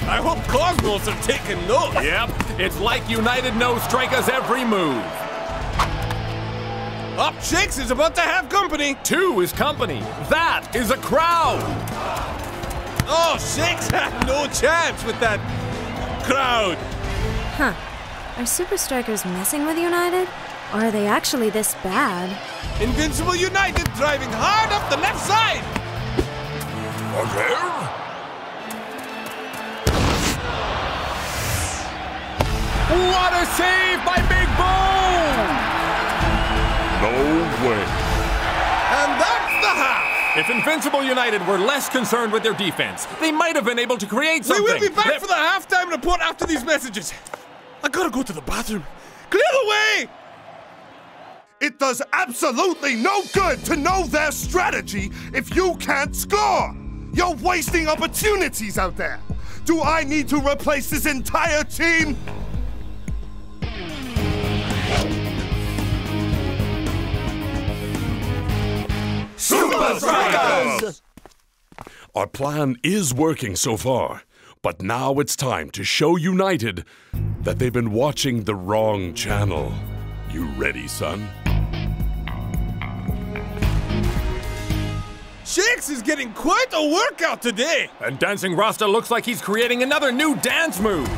I hope Cosmos are taking notes. Yep, it's like United knows Strikers' every move. Up Shakes is about to have company. Two is company. That is a crowd. Oh, Shakes had no chance with that crowd. Huh. Are Supa Strikas messing with United? Or are they actually this bad? Invincible United driving hard up the left side. Again? What a save by Big Bone! No way. And that's the half. If Invincible United were less concerned with their defense, they might have been able to create something. We will be back They- for the halftime report after these messages. I gotta go to the bathroom. Clear the way! It does absolutely no good to know their strategy if you can't score! You're wasting opportunities out there! Do I need to replace this entire team? Supa Strikas! Our plan is working so far, but now it's time to show United that they've been watching the wrong channel. You ready, son? Shakes is getting quite a workout today. And Dancing Rasta looks like he's creating another new dance move.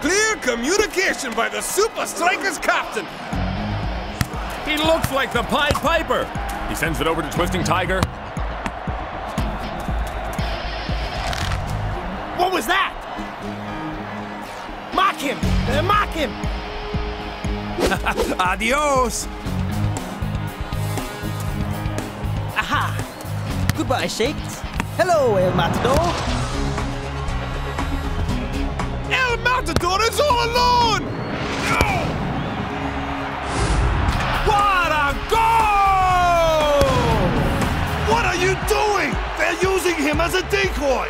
Clear communication by the Supa Strikas captain. He looks like the Pied Piper. He sends it over to Twisting Tiger. What was that? Mock him! Uh, mock him! Adios! Aha! Goodbye, Shakes. Hello, El Matador. El Matador is all alone! What a goal! Him as a decoy!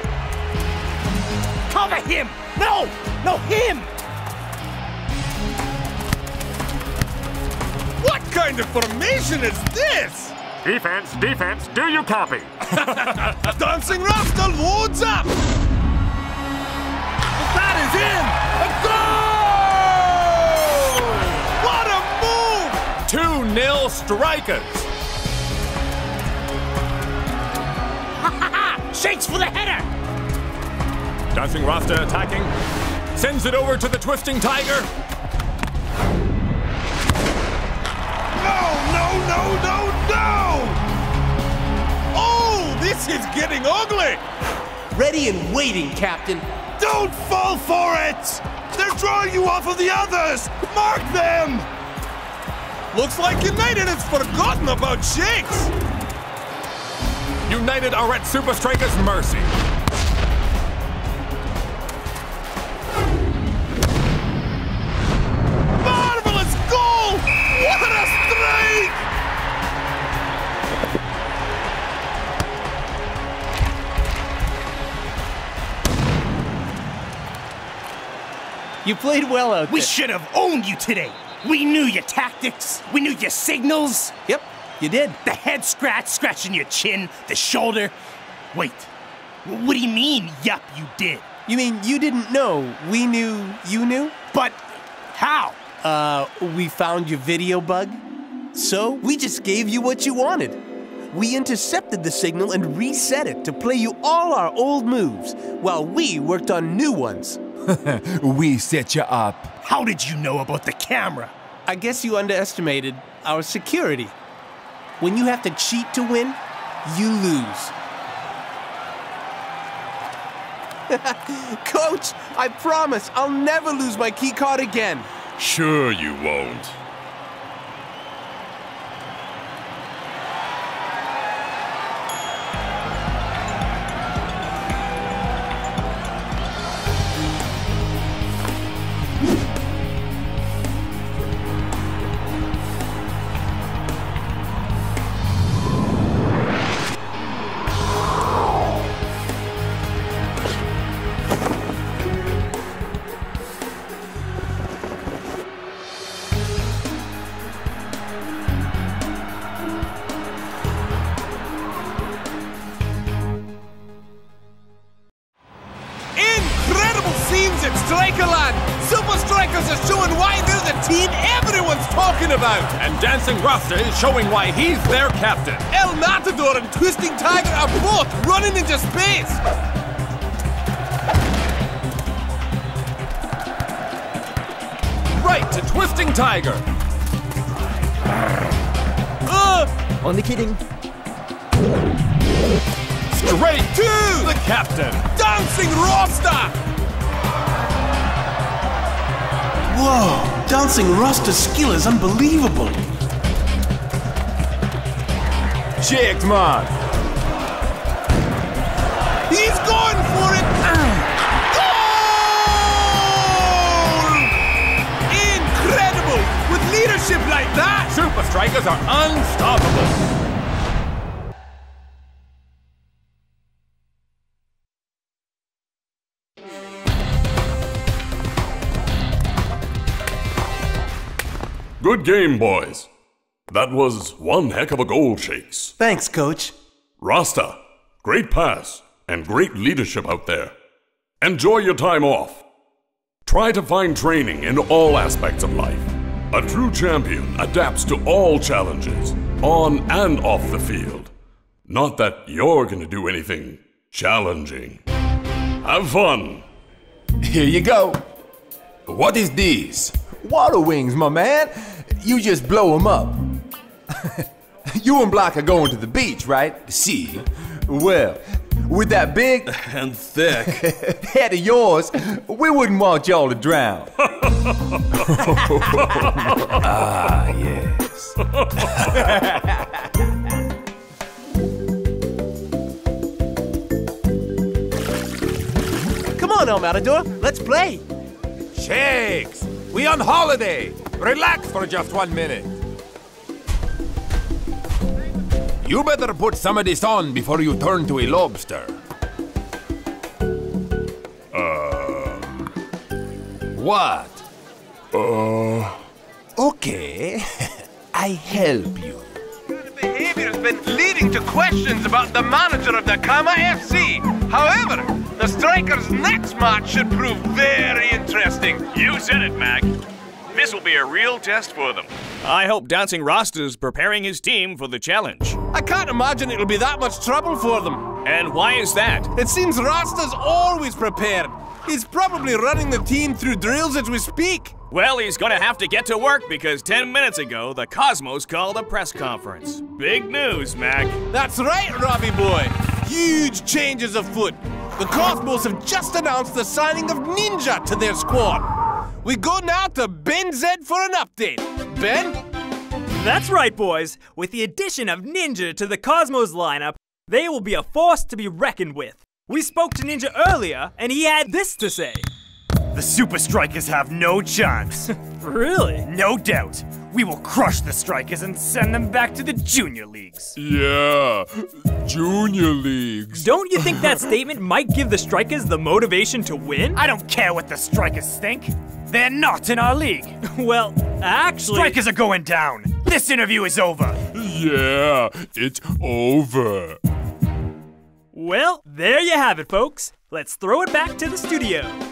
Cover him! No! No, him! What kind of formation is this? Defense, defense, do you copy? Dancing Rasta loads up! That is in! A goal! What a move! 2 nil strikers! Shakes for the header! Dancing Rasta attacking. Sends it over to the Twisting Tiger. No, no, no, no, no! Oh, this is getting ugly! Ready and waiting, Captain. Don't fall for it! They're drawing you off of the others! Mark them! Looks like United has forgotten about Shakes! United are at Supa Strikas' mercy. Marvelous goal! What a strike! You played well out there. We should have owned you today. We knew your tactics. We knew your signals. Yep, you did. The head scratch, scratching your chin, the shoulder. Wait, what do you mean, yup, you did? You mean you didn't know we knew you knew? But how? Uh, we found your video bug. So we just gave you what you wanted. We intercepted the signal and reset it to play you all our old moves while we worked on new ones. we set you up. How did you know about the camera? I guess you underestimated our security. When you have to cheat to win, you lose. Coach, I promise I'll never lose my key card again. Sure you won't. Is showing why he's their captain. El Matador and Twisting Tiger are both running into space! Right to Twisting Tiger. Uh, Only kidding. Straight to the captain. Dancing Rasta! Whoa, Dancing Rasta's skill is unbelievable project, man. He's going for it. Goal! Incredible! With leadership like that, Supa Strikas are unstoppable. Good game, boys. That was one heck of a goal, Shakes. Thanks, coach. Rasta, great pass and great leadership out there. Enjoy your time off. Try to find training in all aspects of life. A true champion adapts to all challenges, on and off the field. Not that you're gonna do anything challenging. Have fun. Here you go. What is this? Water wings, my man. You just blow them up. you and Blok are going to the beach, right? See? Well, with that big and thick head of yours, we wouldn't want y'all to drown. ah, yes. Come on, El Matador, let's play. Shakes, we on holiday. Relax for just one minute. You better put some of this on before you turn to a lobster. Um. What? Uh. Okay. I help you. behavior has been leading to questions about the manager of the Kama FC. However, the Strikers' next match should prove very interesting. You said it, Mac. This will be a real test for them. I hope Dancing Rasta's preparing his team for the challenge. I can't imagine it'll be that much trouble for them. And why is that? It seems Rasta's always prepared. He's probably running the team through drills as we speak. Well, he's gonna have to get to work because 10 minutes ago, the Cosmos called a press conference. Big news, Mac. That's right, Robbie boy. Huge changes afoot. The Cosmos have just announced the signing of Ninja to their squad. We go now to Ben Zed for an update. Ben? That's right, boys. With the addition of Ninja to the Cosmos lineup, they will be a force to be reckoned with. We spoke to Ninja earlier, and he had this to say. The Supa Strikas have no chance. really? No doubt. We will crush the Strikers and send them back to the junior leagues. Yeah, junior leagues. Don't you think that statement might give the Strikers the motivation to win? I don't care what the Strikers think. They're not in our league. well, actually. Strikers are going down. This interview is over. Yeah, it's over. Well, there you have it, folks. Let's throw it back to the studio.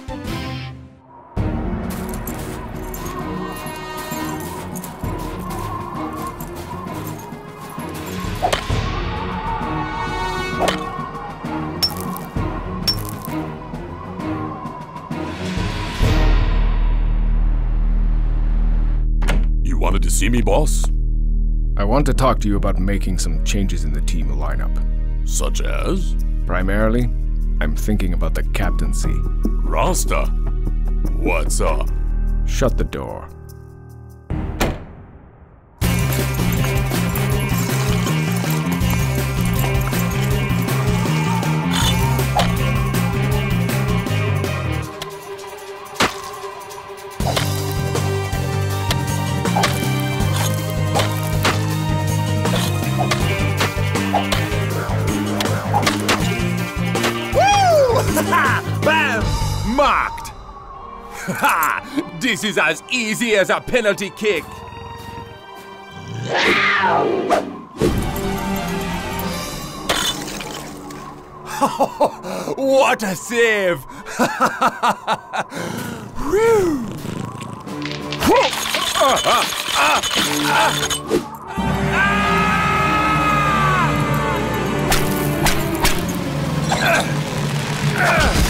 See me, boss? I want to talk to you about making some changes in the team lineup. Such as? Primarily, I'm thinking about the captaincy. Rasta, what's up? Shut the door. This is as easy as a penalty kick. what a save!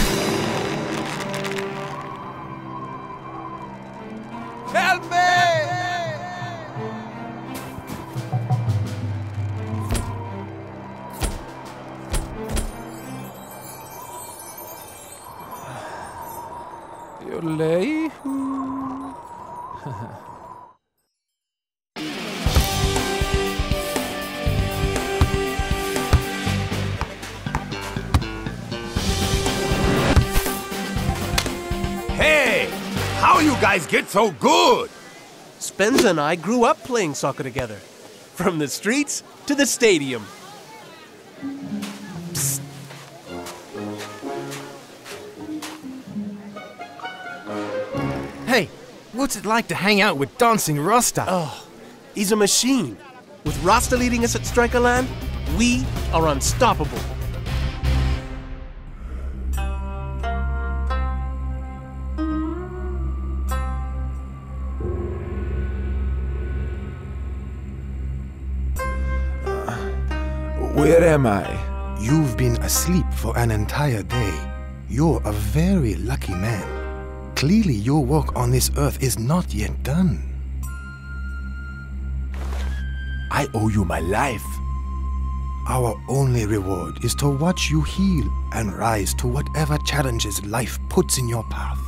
guys get so good? Spenza and I grew up playing soccer together. From the streets to the stadium. Psst. Hey, What's it like to hang out with Dancing Rasta? Oh, he's a machine. With Rasta leading us at Strikerland, we are unstoppable. Where am I? You've been asleep for an entire day. You're a very lucky man. Clearly, your work on this earth is not yet done. I owe you my life. Our only reward is to watch you heal and rise to whatever challenges life puts in your path.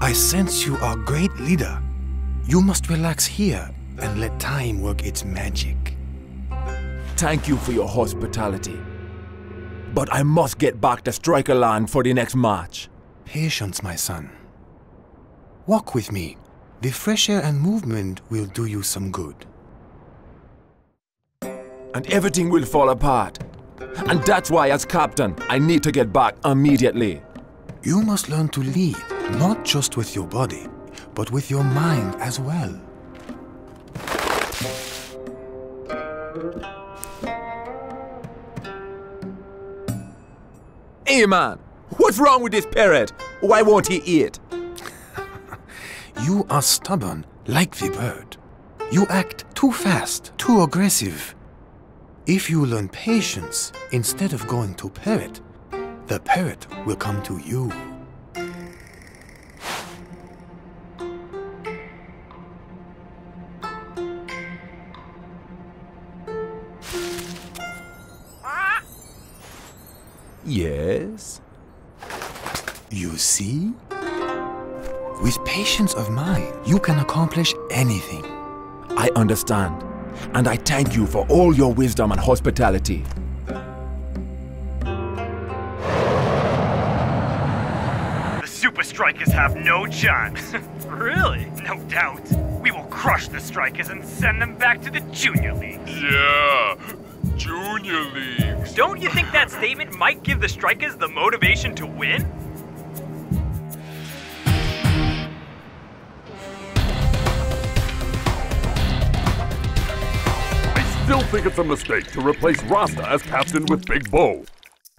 I sense you are a great leader. You must relax here and let time work its magic. Thank you for your hospitality. But I must get back to Strikerland for the next match. Patience, my son. Walk with me. The fresh air and movement will do you some good. And everything will fall apart. And that's why, as captain, I need to get back immediately. You must learn to lead, not just with your body, but with your mind as well. Hey man, what's wrong with this parrot? Why won't he eat? You are stubborn, like the bird. You act too fast, too aggressive. If you learn patience instead of going to parrot, the parrot will come to you. Accomplish anything. I understand. And I thank you for all your wisdom and hospitality. The Supa Strikas have no chance. really? No doubt. We will crush the Strikers and send them back to the Junior Leagues. Yeah, Junior Leagues. Don't you think that statement might give the Strikers the motivation to win? Think it's a mistake to replace Rasta as captain with Big Bo.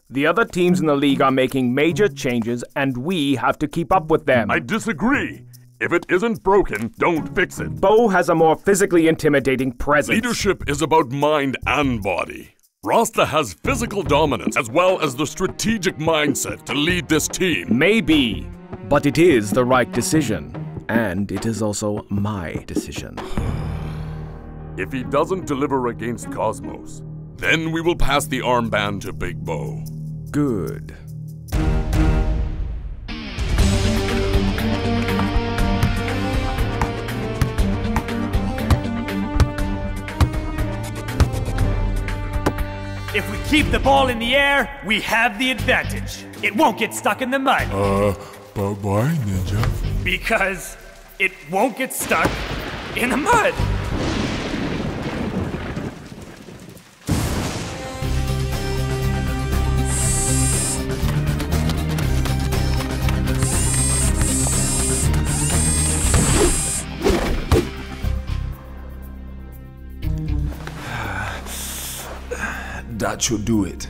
The other teams in the league are making major changes, and we have to keep up with them. I disagree. If it isn't broken, don't fix it. Bo has a more physically intimidating presence. Leadership is about mind and body. Rasta has physical dominance as well as the strategic mindset to lead this team. Maybe, but it is the right decision. And it is also my decision. If he doesn't deliver against Cosmos, then we will pass the armband to Big Bo. Good. If we keep the ball in the air, we have the advantage. It won't get stuck in the mud. Uh, but why, Ninja? Because it won't get stuck in the mud. That should do it.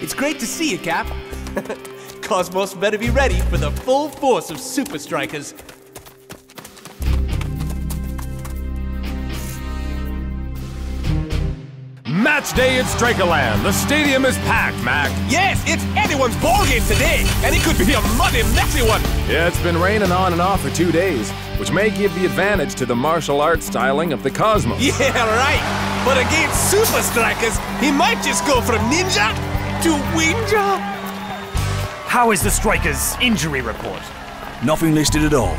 It's great to see you, Cap. Cosmos better be ready for the full force of Supa Strikas. Match day at Strikerland. The stadium is packed, Mac. Yes, it's anyone's ballgame today, and it could be a muddy, messy one. Yeah, it's been raining on and off for two days, which may give the advantage to the martial arts styling of the Cosmos. Yeah, right. But against Supa Strikas, he might just go from ninja to winja. How is the Strikers' injury report? Nothing listed at all.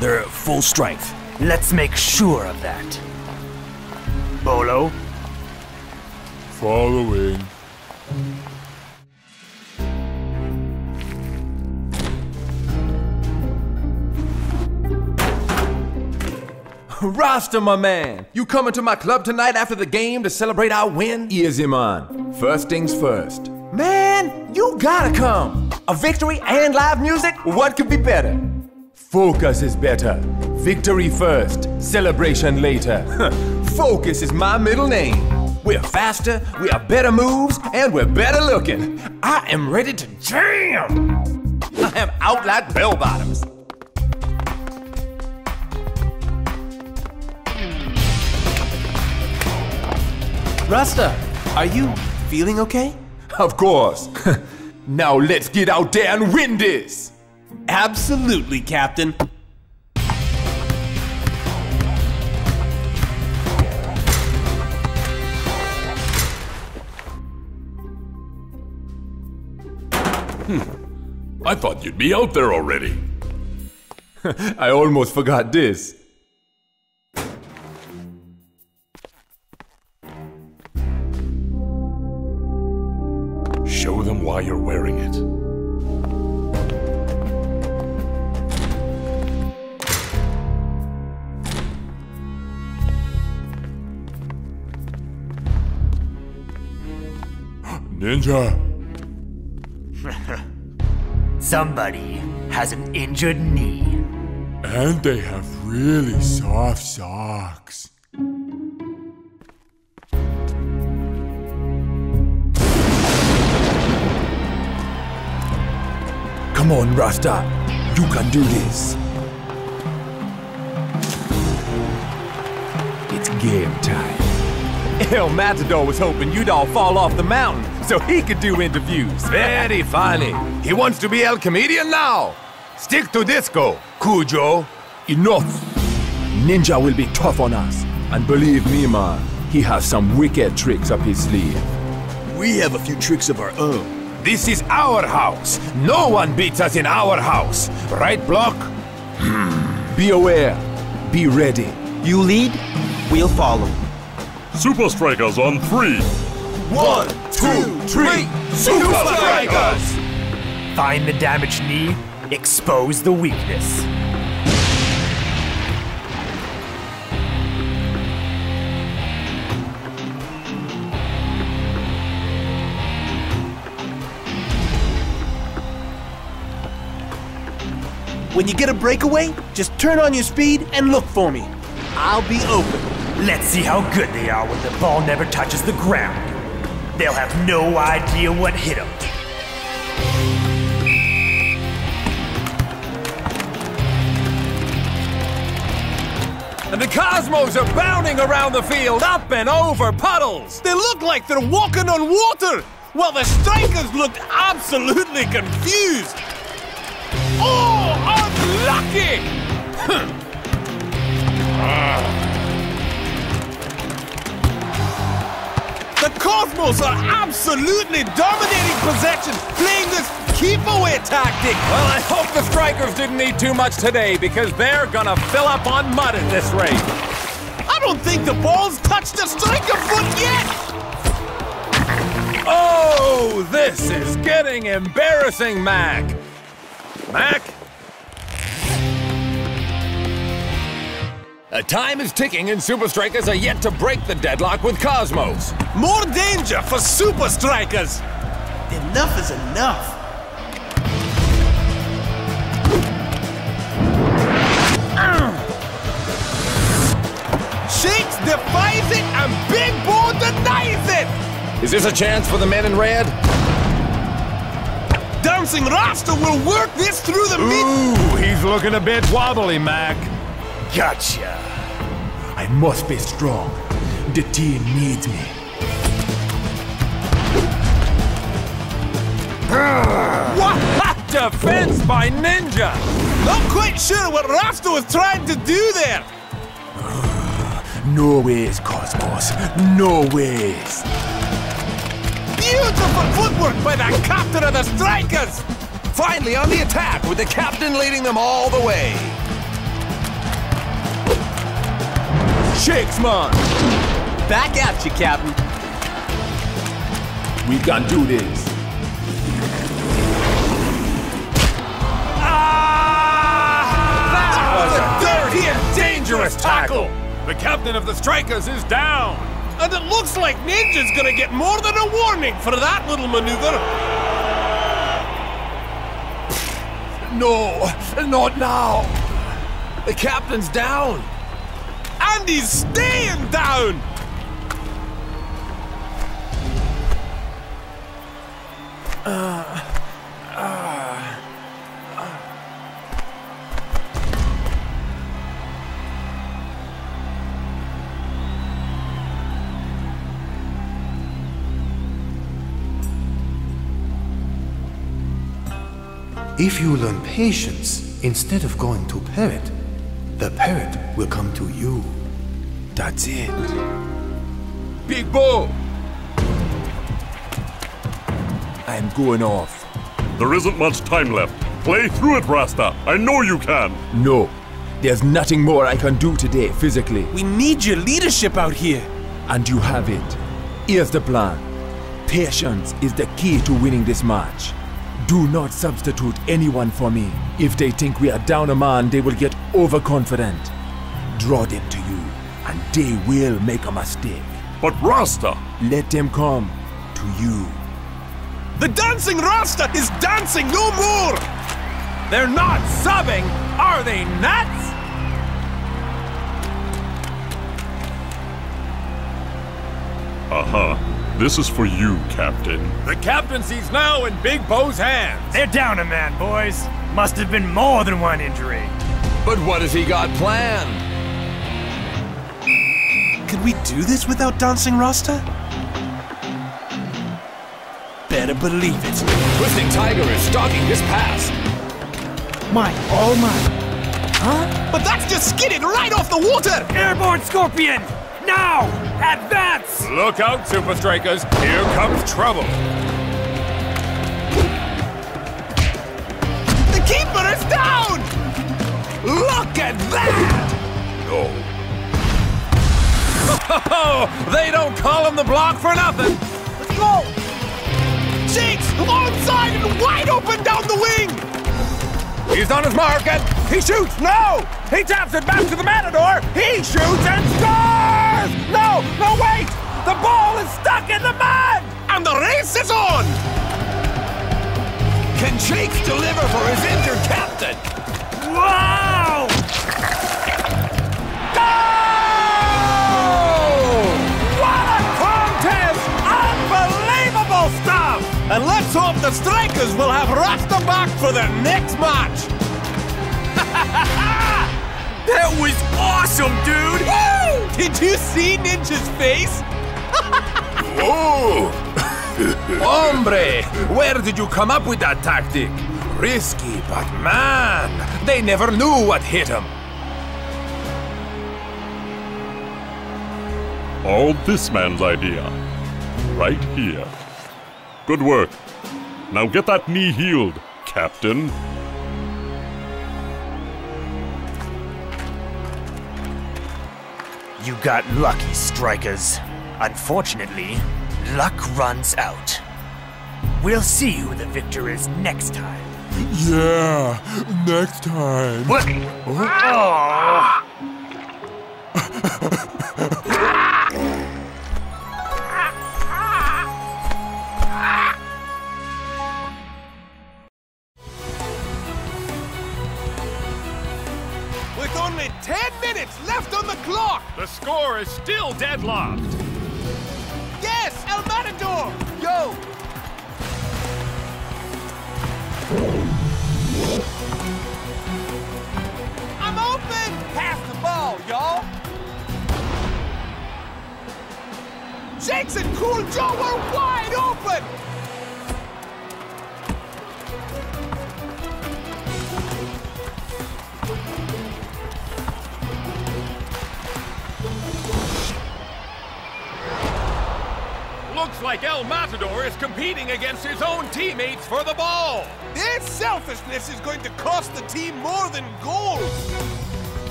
They're at full strength. Let's make sure of that. Bolo? Following. Rasta, my man, you coming to my club tonight after the game to celebrate our win? Easy, man. First things first. Man, you gotta come! A victory and live music? What could be better? Focus is better. Victory first, celebration later. Focus is my middle name. We're faster, we have better moves, and we're better looking. I am ready to jam! I am out like bell bottoms. Rasta, are you feeling okay? Of course. now let's get out there and win this! Absolutely, Captain. I thought you'd be out there already. I almost forgot this. Show them why you're wearing it. Ninja! Somebody has an injured knee. And they have really soft socks. Come on, Rasta. You can do this. It's game time. El Matador was hoping you'd all fall off the mountain so he could do interviews. Very funny. He wants to be El Comedian now. Stick to disco, Cujo. Enough! Ninja will be tough on us. And believe me, man, he has some wicked tricks up his sleeve. We have a few tricks of our own. This is our house. No one beats us in our house. Right, Blok? Hmm. Be aware. Be ready. You lead, we'll follow. Supa Strikas on three. One, two, three, Supa Strikas! Find the damaged knee, expose the weakness. When you get a breakaway, just turn on your speed and look for me. I'll be open. Let's see how good they are when the ball never touches the ground. They'll have no idea what hit them. And the Cosmos are bounding around the field, up and over puddles. They look like they're walking on water, while the strikers looked absolutely confused. Oh, unlucky! The ah. Cosmos are absolutely dominating possession, playing this keep away tactic. Well, I hope the Strikers didn't eat too much today because they're gonna fill up on mud at this rate. I don't think the ball's touched the striker foot yet. Oh, this is getting embarrassing, Mac. Mac? A time is ticking and Supa Strikas are yet to break the deadlock with Cosmos. More danger for Supa Strikas. Enough is enough. Shakes defies it and Big Bo denies it! Is this a chance for the men in red? Dancing Rasta will work this through the mid. Ooh, he's looking a bit wobbly, Mac. Gotcha. I must be strong. The team needs me. What? Defense by Ninja! Not quite sure what Rasta was trying to do there. No ways, Cosmos. No ways. Beautiful footwork by the captain of the Strikers. Finally on the attack with the captain leading them all the way. Shakesman! Back at you, Captain. We can do this. Ah! That was a dirty and dangerous tackle! The captain of the Strikers is down! And it looks like Ninja's gonna get more than a warning for that little maneuver. No, not now. The captain's down. And he's staying down! Uh, If you learn patience instead of going to parrot, the parrot will come to you. That's it. Big Bo! I'm going off. There isn't much time left. Play through it, Rasta. I know you can. No. There's nothing more I can do today physically. We need your leadership out here. And you have it. Here's the plan. Patience is the key to winning this match. Do not substitute anyone for me. If they think we are down a man, they will get overconfident. Draw them to you, and they will make a mistake. But Rasta! Let them come to you. The dancing Rasta is dancing no more! They're not subbing! Are they nuts? Uh-huh. This is for you, Captain. The captaincy's now in Big Bo's hands. They're down a man, boys. Must have been more than one injury. But what has he got planned? Could we do this without dancing Rasta? Better believe it. Twisting Tiger is stalking his pass. My, oh my. Huh? But that's just skidded right off the water! Airborne Scorpion! Now! Advance! Look out, Supa Strikas. Here comes trouble. The keeper is down! Look at that! No. they don't call him the block for nothing. Let's go! Jakes, onside and wide open down the wing! He's on his mark and he shoots! No! He taps it back to the Matador! He shoots and scores! No! No, wait! The ball is stuck in the mud! And the race is on! Can Jakes deliver for his injured captain? Wow! What let's hope the Strikers will have Rasta back for their next match! that was awesome, dude! Woo! Did you see Ninja's face? oh! Hombre! Where did you come up with that tactic? Risky, but man, they never knew what hit him. All this man's idea. Right here. Good work. Now get that knee healed, Captain. You got lucky, strikers. Unfortunately, luck runs out. We'll see who the victor is next time. Yeah, next time. What? Oh. Ah! only 10 minutes left on the clock! The score is still deadlocked. Yes, El Matador! Yo! I'm open! Pass the ball, y'all! Jakes and Cool Joe we're wide open! Looks like El Matador is competing against his own teammates for the ball. Their selfishness is going to cost the team more than goals!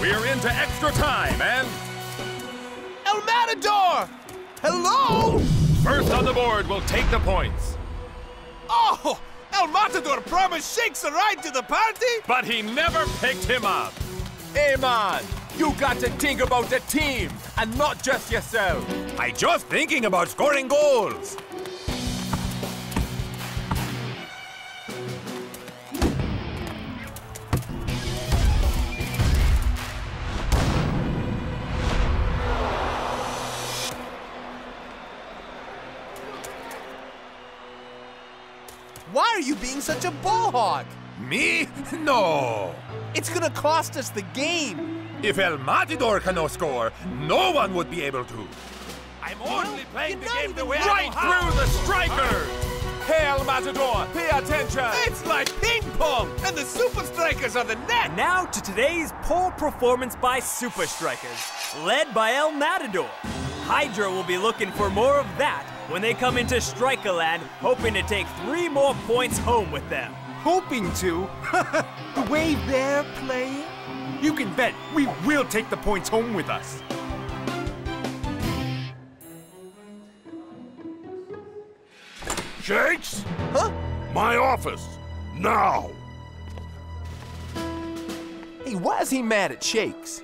We're into extra time and El Matador! Hello! first on the board will take the points. Oh, El Matador promised Shakes a ride to the party? But he never picked him up. Hey, man, you got to think about the team and not just yourself. I just thinking about scoring goals. Why are you being such a ball hog? Me? No. It's gonna cost us the game. If El Matador cannot score, no one would be able to. I'm only playing the game the way I know how. through the striker. Hey, El Matador, pay attention. It's like ping pong, and the Supa Strikas are the net. Now to today's poor performance by Supa Strikas, led by El Matador. Hydra will be looking for more of that when they come into Strikerland, hoping to take three more points home with them. Hoping to? the way they're playing? You can bet we will take the points home with us. Shakes? Huh? My office. Now! Hey, why is he mad at Shakes?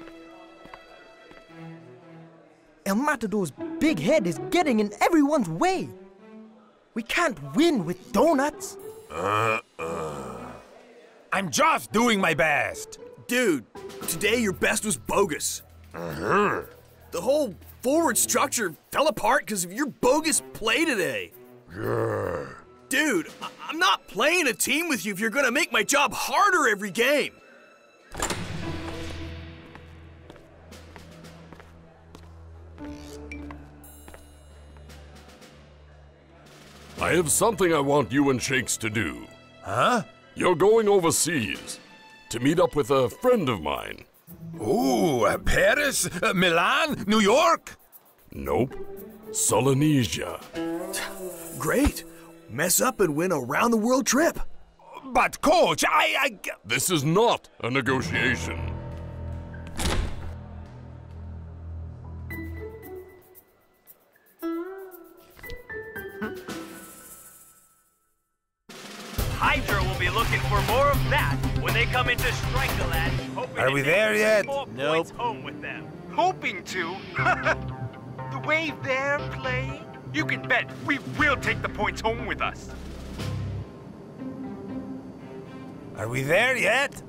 El Matador's big head is getting in everyone's way. We can't win with donuts. Uh, uh. I'm just doing my best. Dude, today your best was bogus. Uh-huh. The whole forward structure fell apart because of your bogus play today. Yeah. Dude, I- I'm not playing a team with you if you're gonna make my job harder every game. I have something I want you and Shakes to do. Huh? You're going overseas to meet up with a friend of mine. Ooh, uh, Paris, uh, Milan, New York? Nope. Solenesia. Great. Mess up and win a round the world trip. But, coach, I, I. This is not a negotiation. For more of that when they come into Strikerland, hoping Are we there yet? more points home with them. Hoping to? the way they're playing? You can bet we will take the points home with us. Are we there yet?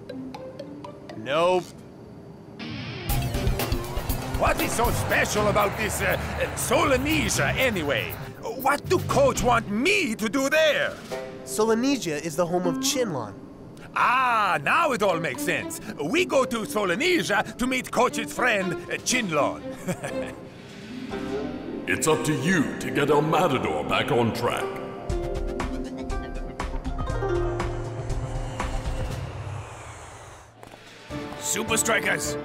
Nope. What is so special about this uh, uh, Solenesia anyway? What do coach want me to do there? Solenesia is the home of Chinlon. Ah, now it all makes sense. We go to Solenesia to meet coach's friend, Chinlon. It's up to you to get El Matador back on track. Supa Strikas,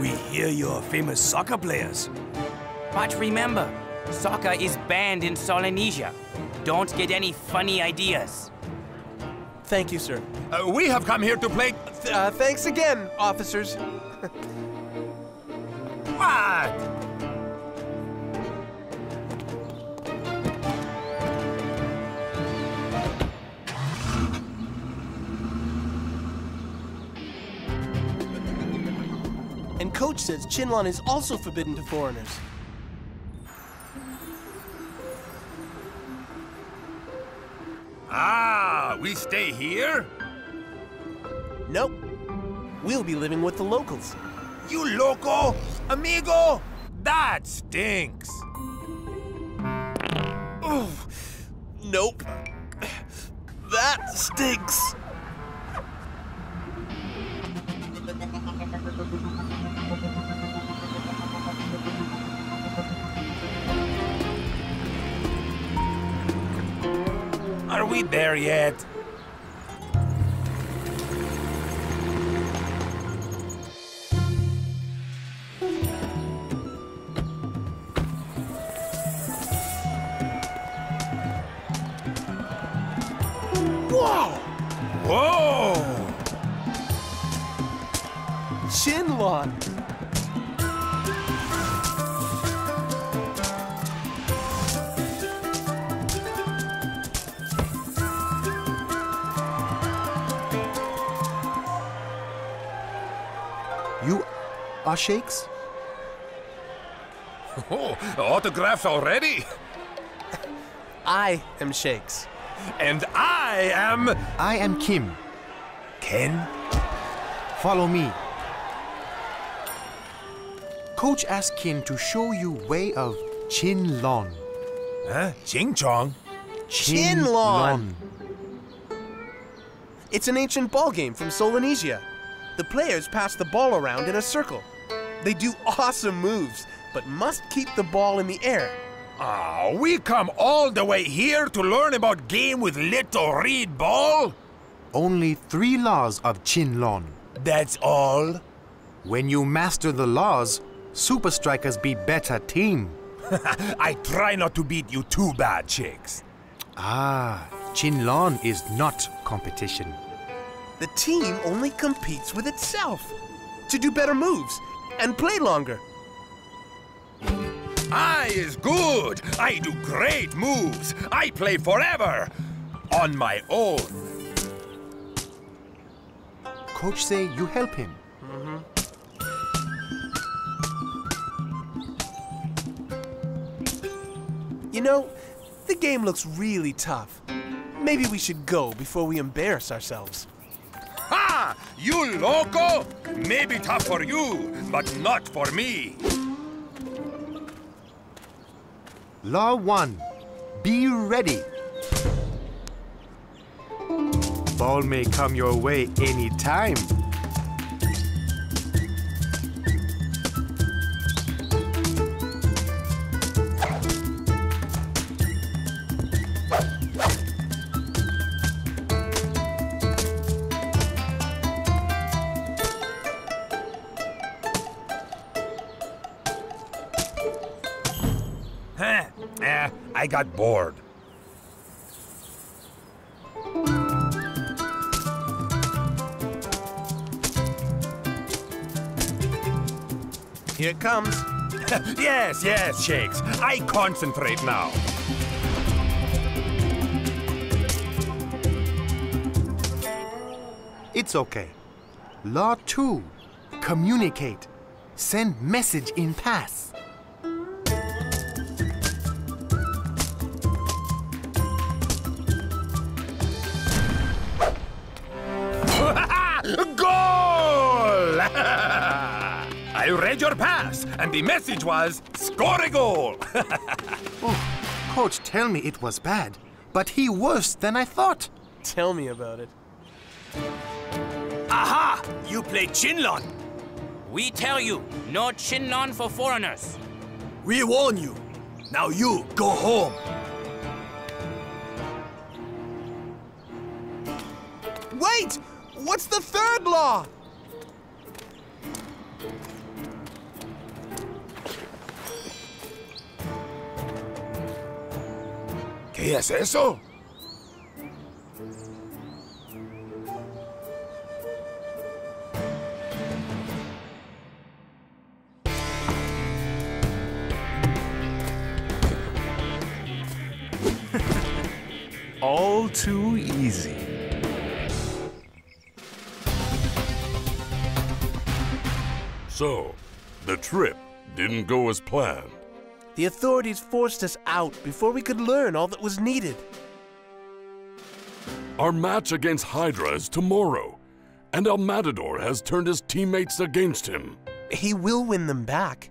we hear you're famous soccer players. But remember, soccer is banned in Solenesia. Don't get any funny ideas. Thank you, sir. Uh, we have come here to play. Th- uh, thanks again, officers. what? And coach says Chinlon is also forbidden to foreigners. Ah, we stay here? Nope. We'll be living with the locals. You loco? Amigo? That stinks. Oh, nope. That stinks. Are we there yet? Whoa! Whoa! Chinlon! Are Shakes? Oh, autographs already? I am Shakes. And I am. I am Kim. Ken? Follow me. Coach asked Kim to show you way of Chinlon. Huh? Ching Chong? Chinlon. It's an ancient ball game from Solenesia. The players pass the ball around in a circle. They do awesome moves, but must keep the ball in the air. Ah, we come all the way here to learn about game with little reed ball? Only three laws of Chinlon. That's all? When you master the laws, Supa Strikas be better team. I try not to beat you too bad, chicks. Ah, Chinlon is not competition. The team only competes with itself to do better moves and play longer. I is good. I do great moves. I play forever. On my own. Coach say you help him. Mm-hmm. You know, the game looks really tough. Maybe we should go before we embarrass ourselves. Ha! You loco? Maybe tough for you, but not for me. Law 1. Be ready. Ball may come your way anytime. I got bored. Here it comes. yes, yes, Shakes. I concentrate now. It's okay. Law 2. Communicate. Send message in pass. Goal! I read your pass, and the message was score a goal. oh, coach, tell me it was bad, but he worse than I thought. Tell me about it. Aha! You play Chinlon. We tell you, no Chinlon for foreigners. We warn you. Now you go home. Wait! What's the third law? ¿Qué es eso? All too easy. So, the trip didn't go as planned. The authorities forced us out before we could learn all that was needed. Our match against Hydra is tomorrow, and El Matador has turned his teammates against him. He will win them back.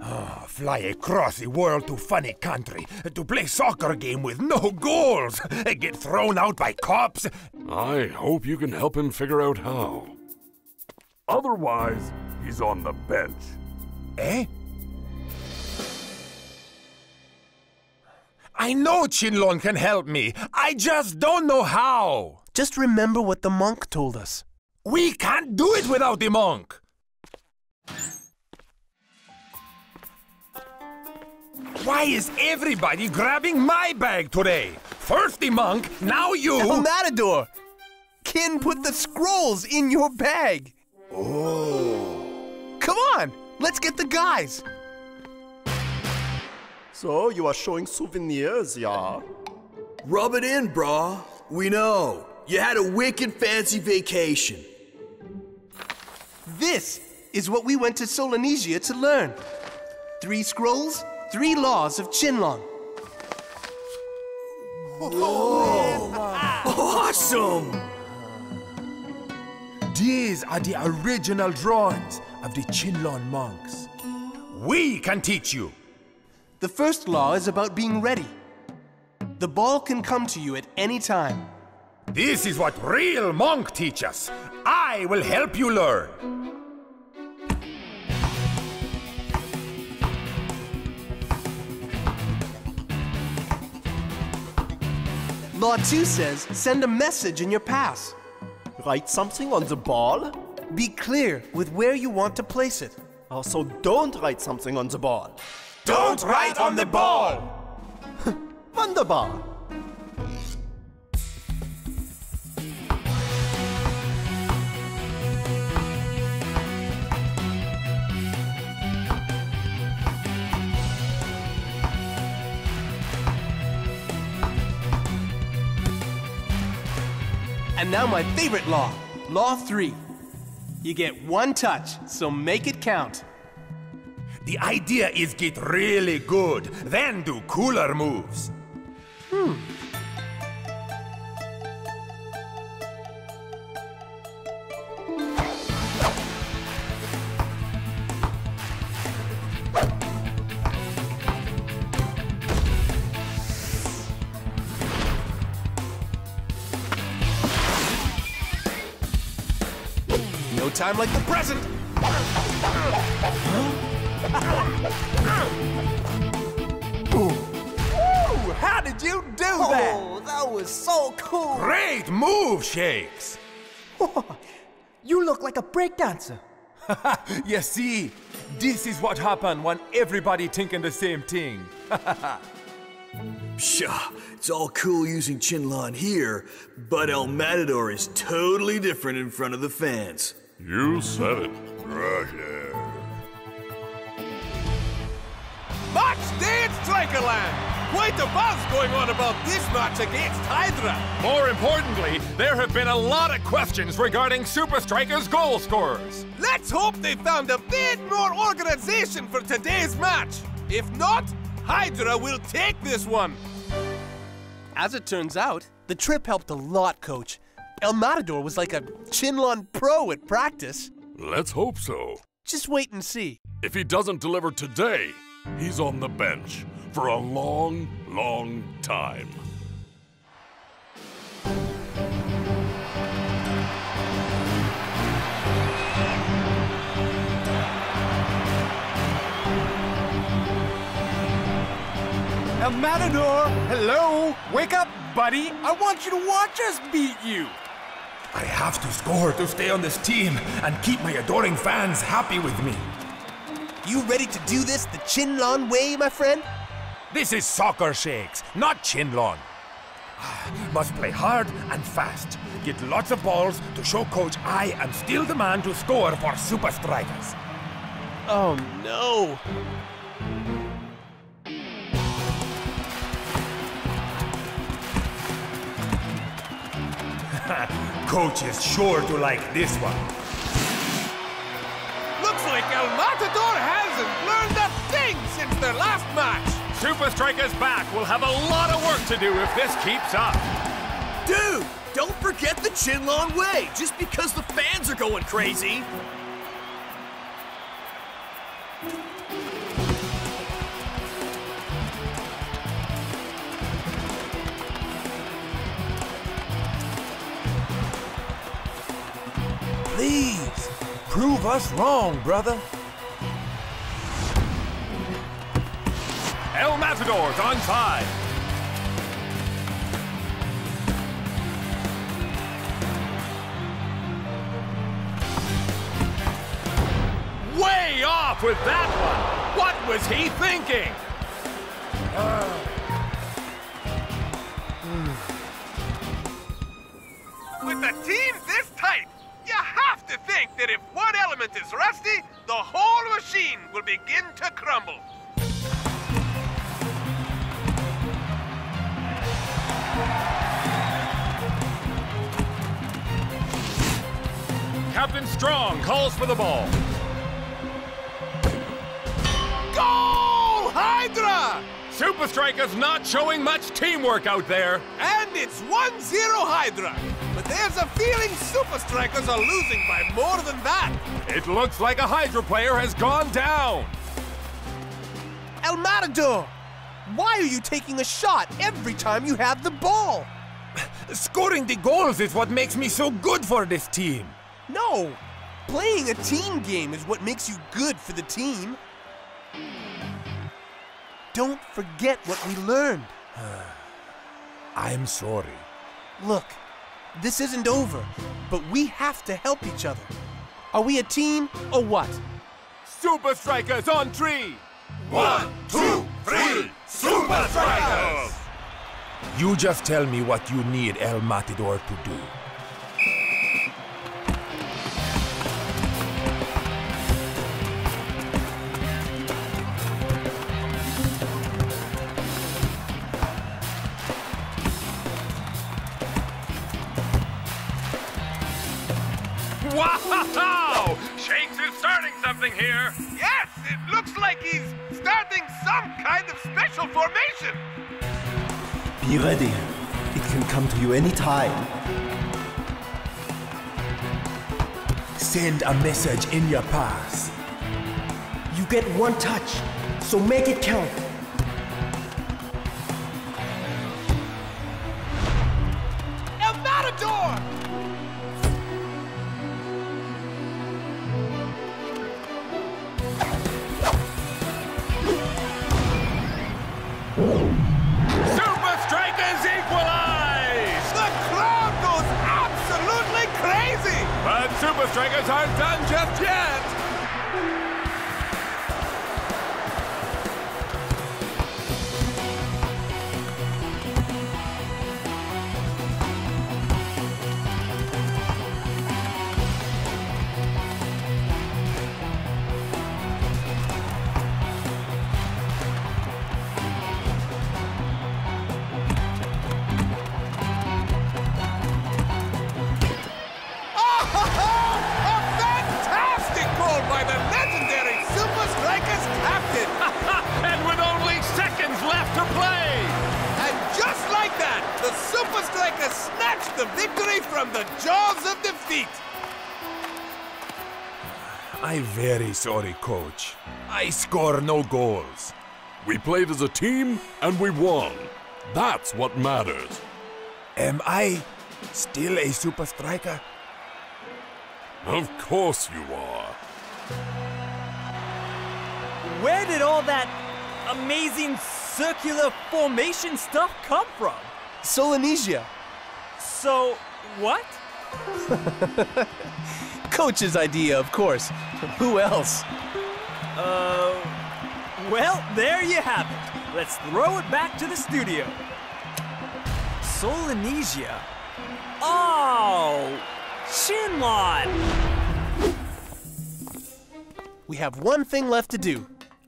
Oh, fly across the world to funny country to play soccer game with no goals, get thrown out by cops. I hope you can help him figure out how. Otherwise, he's on the bench. Eh? I know Chinlon can help me. I just don't know how. Just remember what the monk told us. We can't do it without the monk. Why is everybody grabbing my bag today? First the monk, now you. El Matador! Kin put the scrolls in your bag. Oh. Come on, let's get the guys. So, you are showing souvenirs, yeah? Rub it in, brah. We know. You had a wicked fancy vacation. This is what we went to Solenesia to learn. Three scrolls, three laws of Chinlon. Oh! Awesome! These are the original drawings of the Chinlon monks. We can teach you. The first law is about being ready. The ball can come to you at any time. This is what real monk teach us. I will help you learn. Law 2 says send a message in your pass. Write something on the ball? Be clear with where you want to place it. Also, don't write something on the ball. Don't write on the ball! Wunderbar! And now my favorite law, Law 3. You get one touch, so make it count. The idea is get really good, then do cooler moves. Hmm. Time like the present. Ooh, how did you do oh, that? Oh, that was so cool. Great move, Shakes. you look like a breakdancer. you see, this is what happened when everybody thinking the same thing. Pshaw, it's all cool using Chinlon here, but El Matador is totally different in front of the fans. You said it. Roger. Match day at Strikerland! Quite a buzz going on about this match against Hydra. More importantly, there have been a lot of questions regarding Supa Strikas' goal scorers. Let's hope they found a bit more organization for today's match. If not, Hydra will take this one. As it turns out, the trip helped a lot, Coach. El Matador was like a Chinlon pro at practice. Let's hope so. Just wait and see. If he doesn't deliver today, he's on the bench for a long, long time. El Matador, hello? Wake up, buddy. I want you to watch us beat you. I have to score to stay on this team and keep my adoring fans happy with me. You ready to do this the Chinlon way, my friend? This is soccer shakes, not Chinlon. Ah, must play hard and fast. Get lots of balls to show coach I am still the man to score for Supa Strikas. Oh no. coach is sure to like this one. Looks like El Matador hasn't learned a thing since their last match. Supa Strikas back will have a lot of work to do if this keeps up. Dude, don't forget the Chinlon way, just because the fans are going crazy. Please, prove us wrong, brother. El Matador's onside. Way off with that one. What was he thinking? With a team this tight, you have to think that if one element is rusty, the whole machine will begin to crumble. Captain Strong calls for the ball. Goal, Hydra! Supa Strikas not showing much teamwork out there. And it's 1-0 Hydra. But there's a feeling Supa Strikas are losing by more than that. It looks like a Hydra player has gone down. El Matador! Why are you taking a shot every time you have the ball? Scoring the goals is what makes me so good for this team. No! Playing a team game is what makes you good for the team. Don't forget what we learned. I'm sorry. Look, this isn't over, but we have to help each other. Are we a team or what? Supa Strikas on three. One, two, three, Supa Strikas! You just tell me what you need El Matador to do. Wow! Shakes is starting something here. Yes, it looks like he's starting some kind of special formation. Be ready. It can come to you anytime. Send a message in your pass. You get one touch, so make it count. Supa Strikas aren't done just yet. Sorry, coach. I score no goals. We played as a team and we won. That's what matters. Am I still a super striker? Of course you are. Where did all that amazing circular formation stuff come from? Solenesia. So, what? Coach's idea, of course. Who else? Uh, well, there you have it. Let's throw it back to the studio. Solenesia. Oh, Chinlon. We have one thing left to do.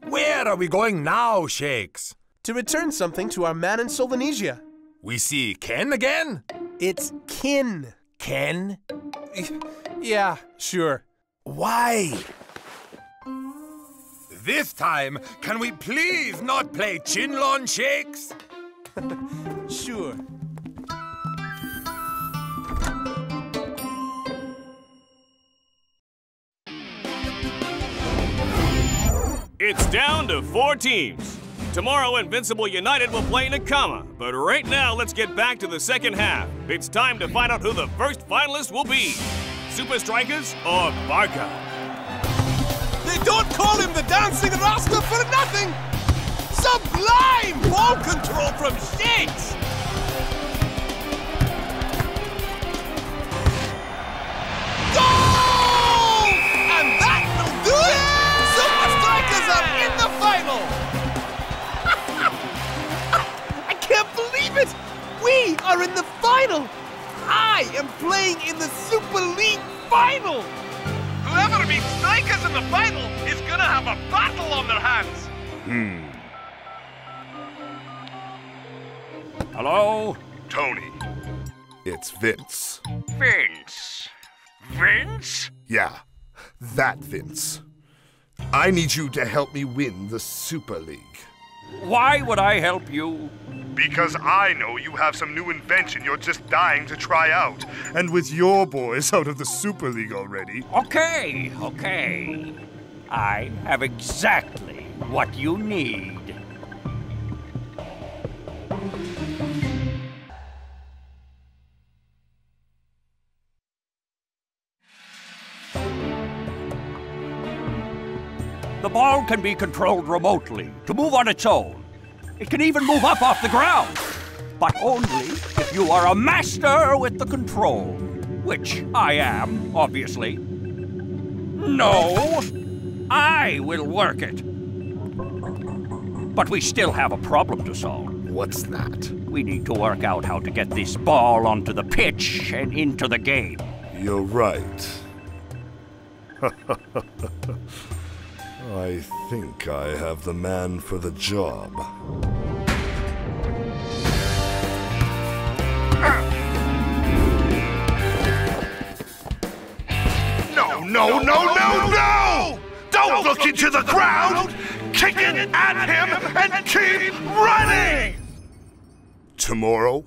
Where are we going now, Shakes? To return something to our man in Solenesia. We see Ken again? It's kin. Ken? Yeah, sure. Why? This time, can we please not play Chinlon Shakes? Sure. It's down to four teams. Tomorrow, Invincible United will play Nakama, but right now, let's get back to the second half. It's time to find out who the first finalist will be Supa Strikas or Barca. They don't call him the Dancing Rasta for nothing! Sublime ball control from Shakes! Goal! Believe it! We are in the final! I am playing in the Super League final! Whoever beats Strikers in the final is gonna have a battle on their hands! Hmm. Hello? Toni. It's Vince. Vince. Vince? Yeah, that Vince. I need you to help me win the Super League. Why would I help you? Because I know you have some new invention you're just dying to try out. And with your boys out of the Super League already. Okay, okay. I have exactly what you need. Can be controlled remotely to move on its own. It can even move up off the ground. But only if you are a master with the control. Which I am, obviously. No! I will work it. But we still have a problem to solve. What's that? We need to work out how to get this ball onto the pitch and into the game. You're right. I think I have the man for the job. No, no, no, no, no! Don't look into the ground! Kick it at him and keep running! Tomorrow,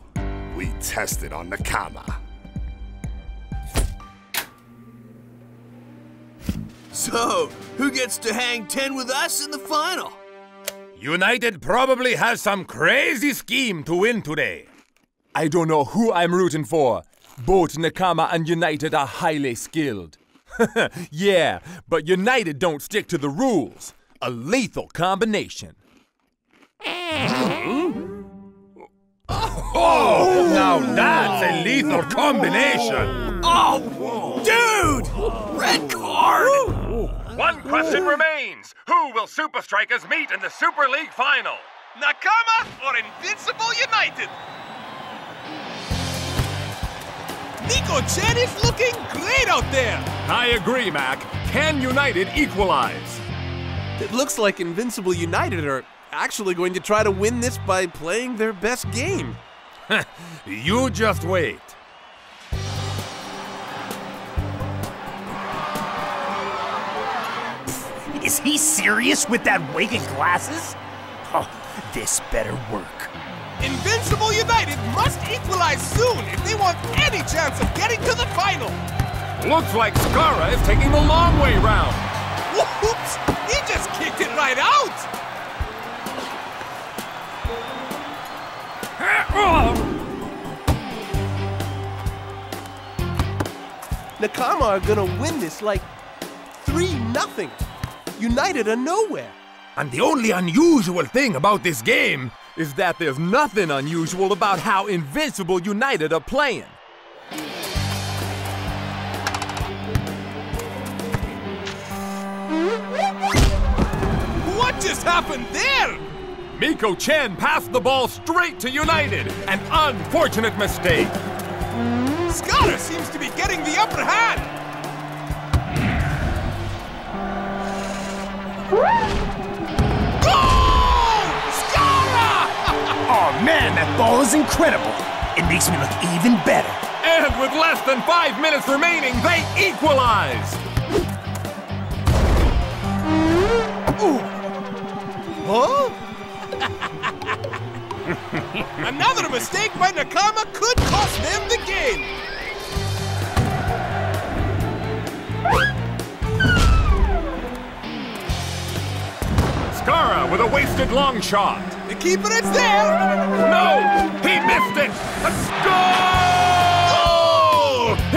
we test it on Nakama. So, who gets to hang 10 with us in the final? United probably has some crazy scheme to win today. I don't know who I'm rooting for. Both Nakama and United are highly skilled. yeah, but United don't stick to the rules. A lethal combination. Oh, now that's a lethal combination. Oh, dude! Red card! One question remains. Who will Supa Strikas meet in the Super League final? Nakama or Invincible United? Nico Chen is looking great out there! I agree, Mac. Can United equalize? It looks like Invincible United are actually going to try to win this by playing their best game. you just wait. Is he serious with that wig and glasses? Oh, this better work. Invincible United must equalize soon if they want any chance of getting to the final. Looks like Skara is taking the long way round. Whoops! He just kicked it right out! Nakama are gonna win this like 3 nothing. United are nowhere. And the only unusual thing about this game is that there's nothing unusual about how Invincible United are playing. What just happened there? Miko Chen passed the ball straight to United. An unfortunate mistake. Skara seems to be getting the upper hand. Oh man, that ball is incredible. It makes me look even better. And with less than five minutes remaining, they equalize. Huh? Another mistake by Nakama could cost them the game. Skara with a wasted long shot. The keeper is there. No, he missed it. A goal!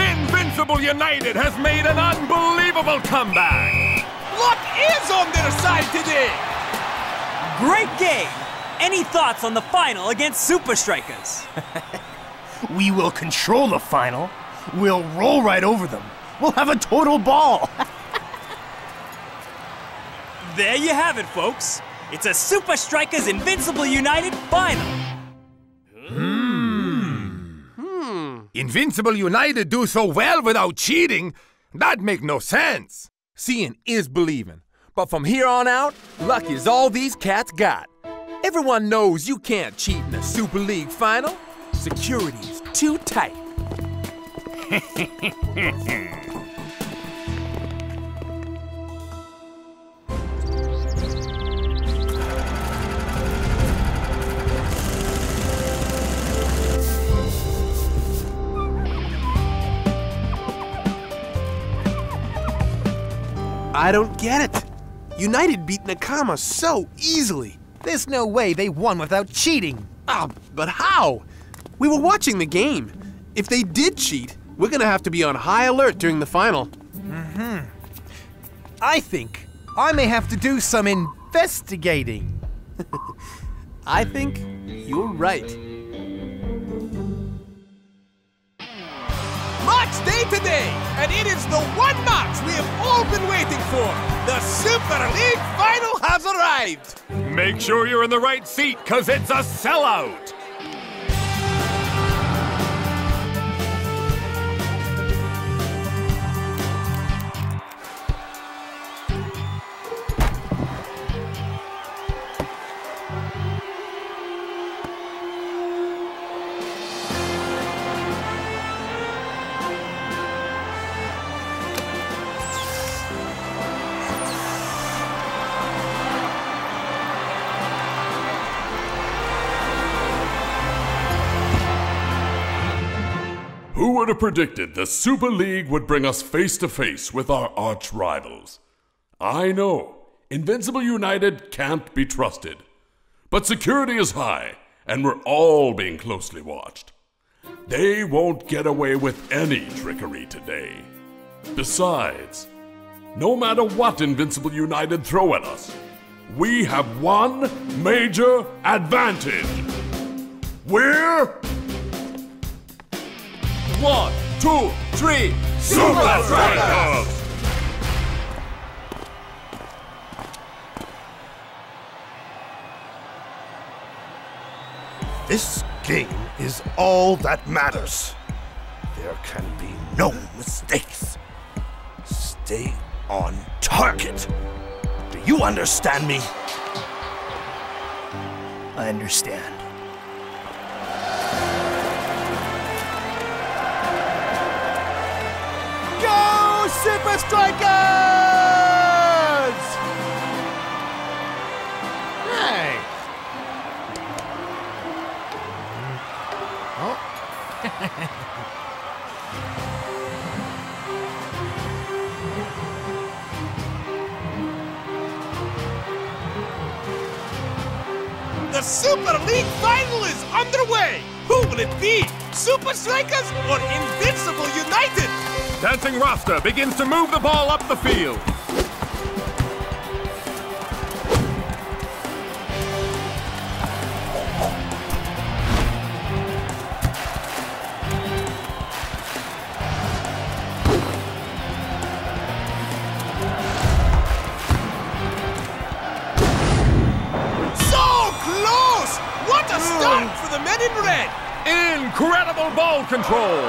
Invincible United has made an unbelievable comeback. Luck is on their side today. Great game. Any thoughts on the final against Supa Strikas? we will control the final. We'll roll right over them. We'll have a total ball. there you have it, folks. It's a Supa Strikas Invincible United final. Hmm. Hmm. Invincible United do so well without cheating. That make no sense. Seeing is believing. But from here on out, luck is all these cats got. Everyone knows you can't cheat in a Super League final. Security's too tight. I don't get it. United beat Nakama so easily. There's no way they won without cheating. Ah, but how? We were watching the game. If they did cheat, we're gonna have to be on high alert during the final. Mm-hmm. I think I may have to do some investigating. I think you're right. Match day today, and it is the one match we have all been waiting for. The Super League Final has arrived. Make sure you're in the right seat, cause it's a sellout! Would have predicted the Super League would bring us face to face with our arch rivals? I know, Invincible United can't be trusted. But security is high, and we're all being closely watched. They won't get away with any trickery today. Besides, no matter what Invincible United throw at us, we have one major advantage. We're one, two, three, Supa Strikas! This game is all that matters. There can be no mistakes. Stay on target. Do you understand me? I understand. Go Supa Strikas! Hey! Oh. The Super League Final is underway. Who will it be? Supa Strikas or Invincible United? Dancing Rasta begins to move the ball up the field. So close! What a start mm. for the men in red! Incredible ball control!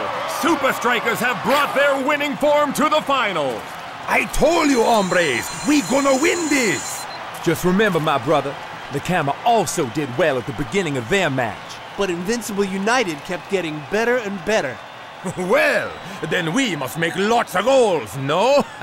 Supa Strikas have brought their winning form to the final. I told you, hombres, we gonna win this! Just remember, my brother, Nakama also did well at the beginning of their match. But Invincible United kept getting better and better. well, then we must make lots of goals, no?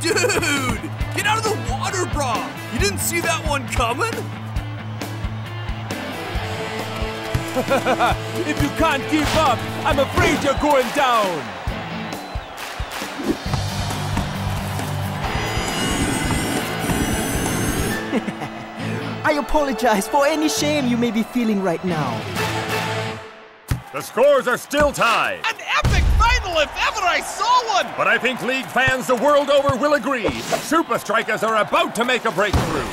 Dude! Get out of the water, bra! You didn't see that one coming? if you can't keep up, I'm afraid you're going down. I apologize for any shame you may be feeling right now. The scores are still tied. An epic final if ever I saw one! But I think League fans the world over will agree Supa Strikas are about to make a breakthrough.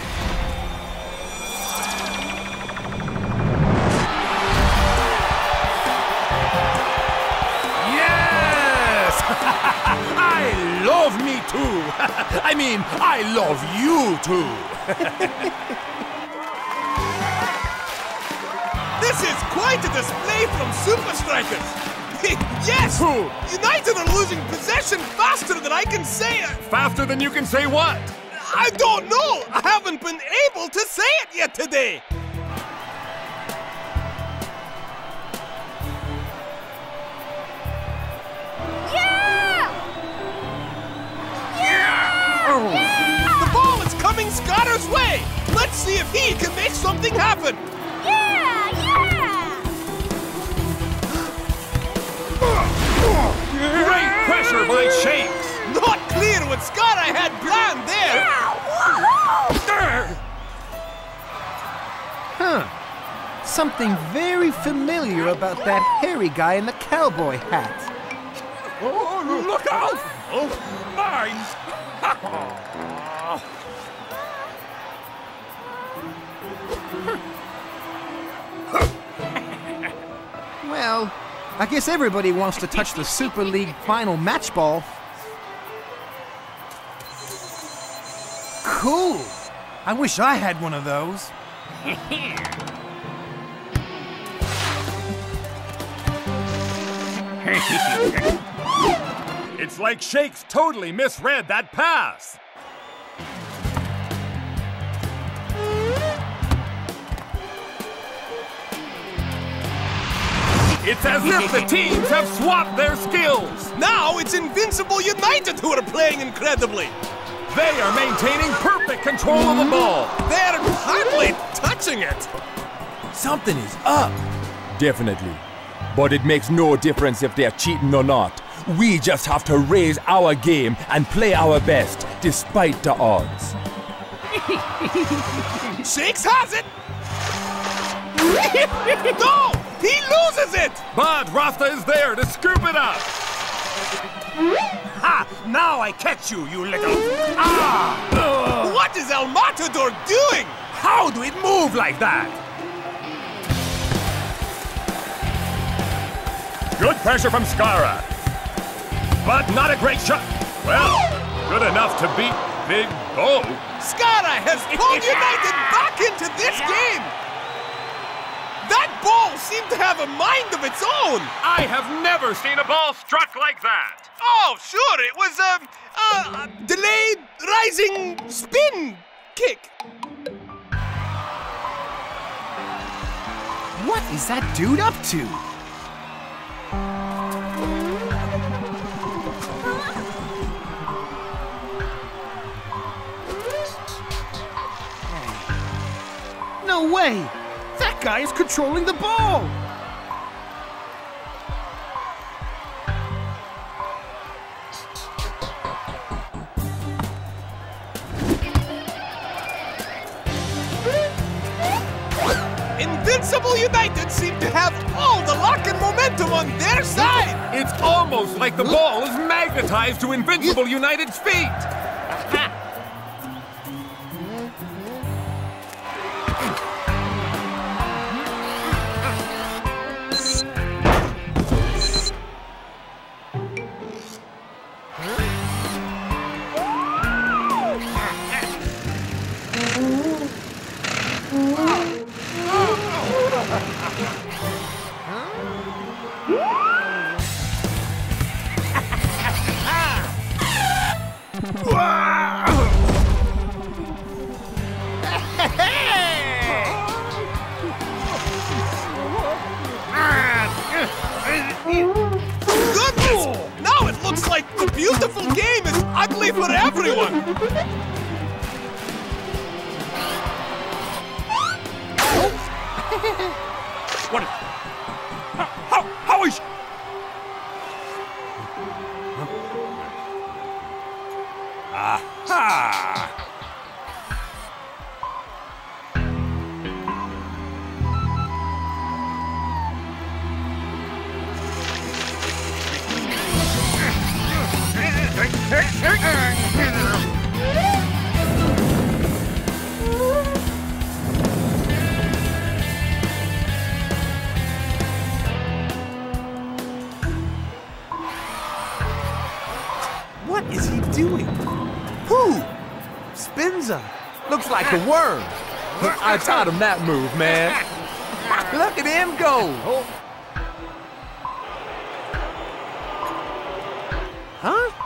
Yes! I love me too. I mean, I love you too. This is quite a display from Supa Strikas! yes! Who? United are losing possession faster than I can say it! Faster than you can say what? I don't know! I haven't been able to say it yet today! Yeah! Oh. The ball is coming Scotter's way! Let's see if he can make something happen! Great pressure by Shakes! Not clear what Scott I had planned there! Yeah, huh. Something very familiar about that hairy guy in the cowboy hat. Oh, look out! Oh, mine! well, I guess everybody wants to touch the Super League final match ball. Cool! I wish I had one of those. it's like Shakes totally misread that pass. It's as if the teams have swapped their skills. Now it's Invincible United who are playing incredibly. They are maintaining perfect control of the ball. They're hardly touching it. Something is up. Definitely. But it makes no difference if they're cheating or not. We just have to raise our game and play our best, despite the odds. Shakes has it! no! He loses it! But Rasta is there to scoop it up! Ha! Now I catch you, you little... Ah! What is El Matador doing? How do it move like that? Good pressure from Skara. But not a great shot. Well, good enough to beat Big Bo. Skara has pulled United back into this game! That ball seemed to have a mind of its own! I have never seen a ball struck like that! Oh, sure, it was um, a, a delayed rising spin kick. What is that dude up to? No way! That guy is controlling the ball! Invincible United seem to have all the luck and momentum on their side! It's almost like the ball is magnetized to Invincible United's feet! Goodness! Now it looks like the beautiful game is ugly for everyone! What? Aha! What Spenza. Looks like a worm. I taught him that move, man. Look at him go. Oh. Huh?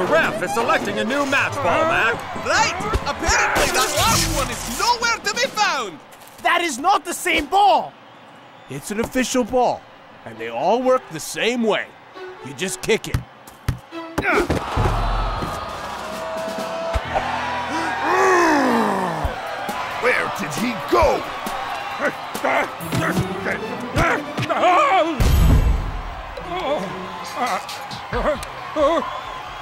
The ref is selecting a new match ball, Mac. Right! Apparently that last one is nowhere to be found! That is not the same ball! It's an official ball, and they all work the same way. You just kick it. Where did he go?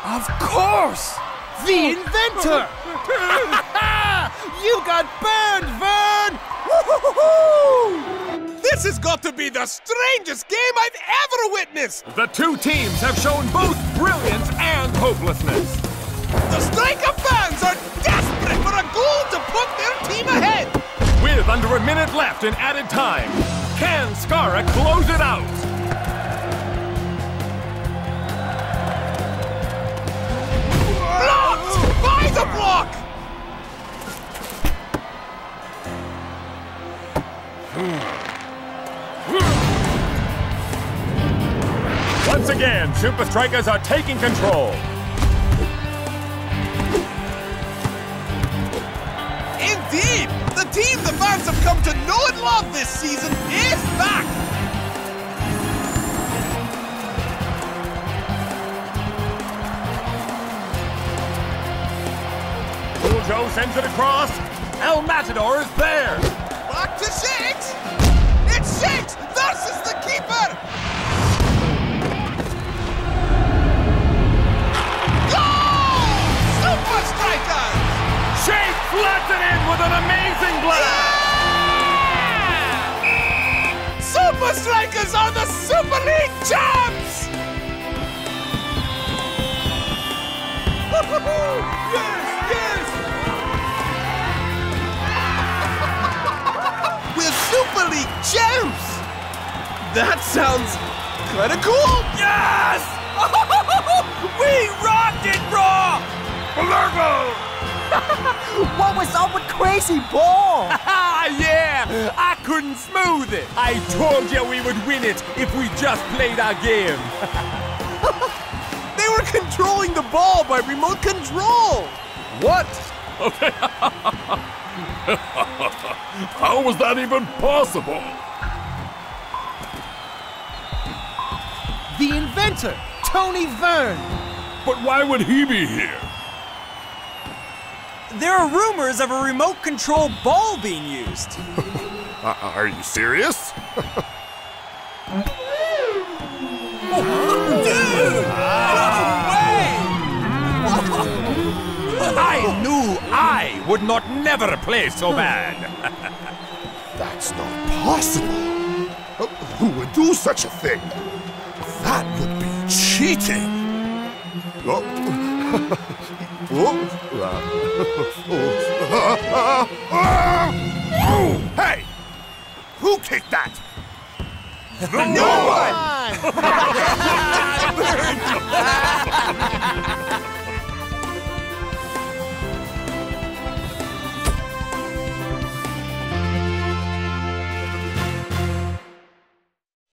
Of course! The oh. inventor! you got burned, Vern! This has got to be the strangest game I've ever witnessed! The two teams have shown both brilliance and hopelessness. The Striker fans are desperate for a goal to put their team ahead! With under a minute left in added time, can Skara close it out? By the Blok! Once again, Supa Strikas are taking control. Indeed! The team the fans have come to know and love this season is back! Joe sends it across. El Matador is there. Back to Shakes! It's Shakes versus the keeper! Goal! Supa Strikas! Shake floods it in with an amazing blast! Supa Strikas are the Super League champs! yes! Super League champs! That sounds kinda cool! Yes! we rocked it, bro! what was up with Crazy Ball? yeah! I couldn't smooth it! I told you we would win it if we just played our game! They were controlling the ball by remote control! What? How was that even possible? The inventor, Toni Vern! But why would he be here? There are rumors of a remote control ball being used. Are you serious? Oh, I knew I would not never play so bad! That's not possible. Uh, Who would do such a thing? That would be cheating. Oh. Oh. Hey! Who kicked that? No one!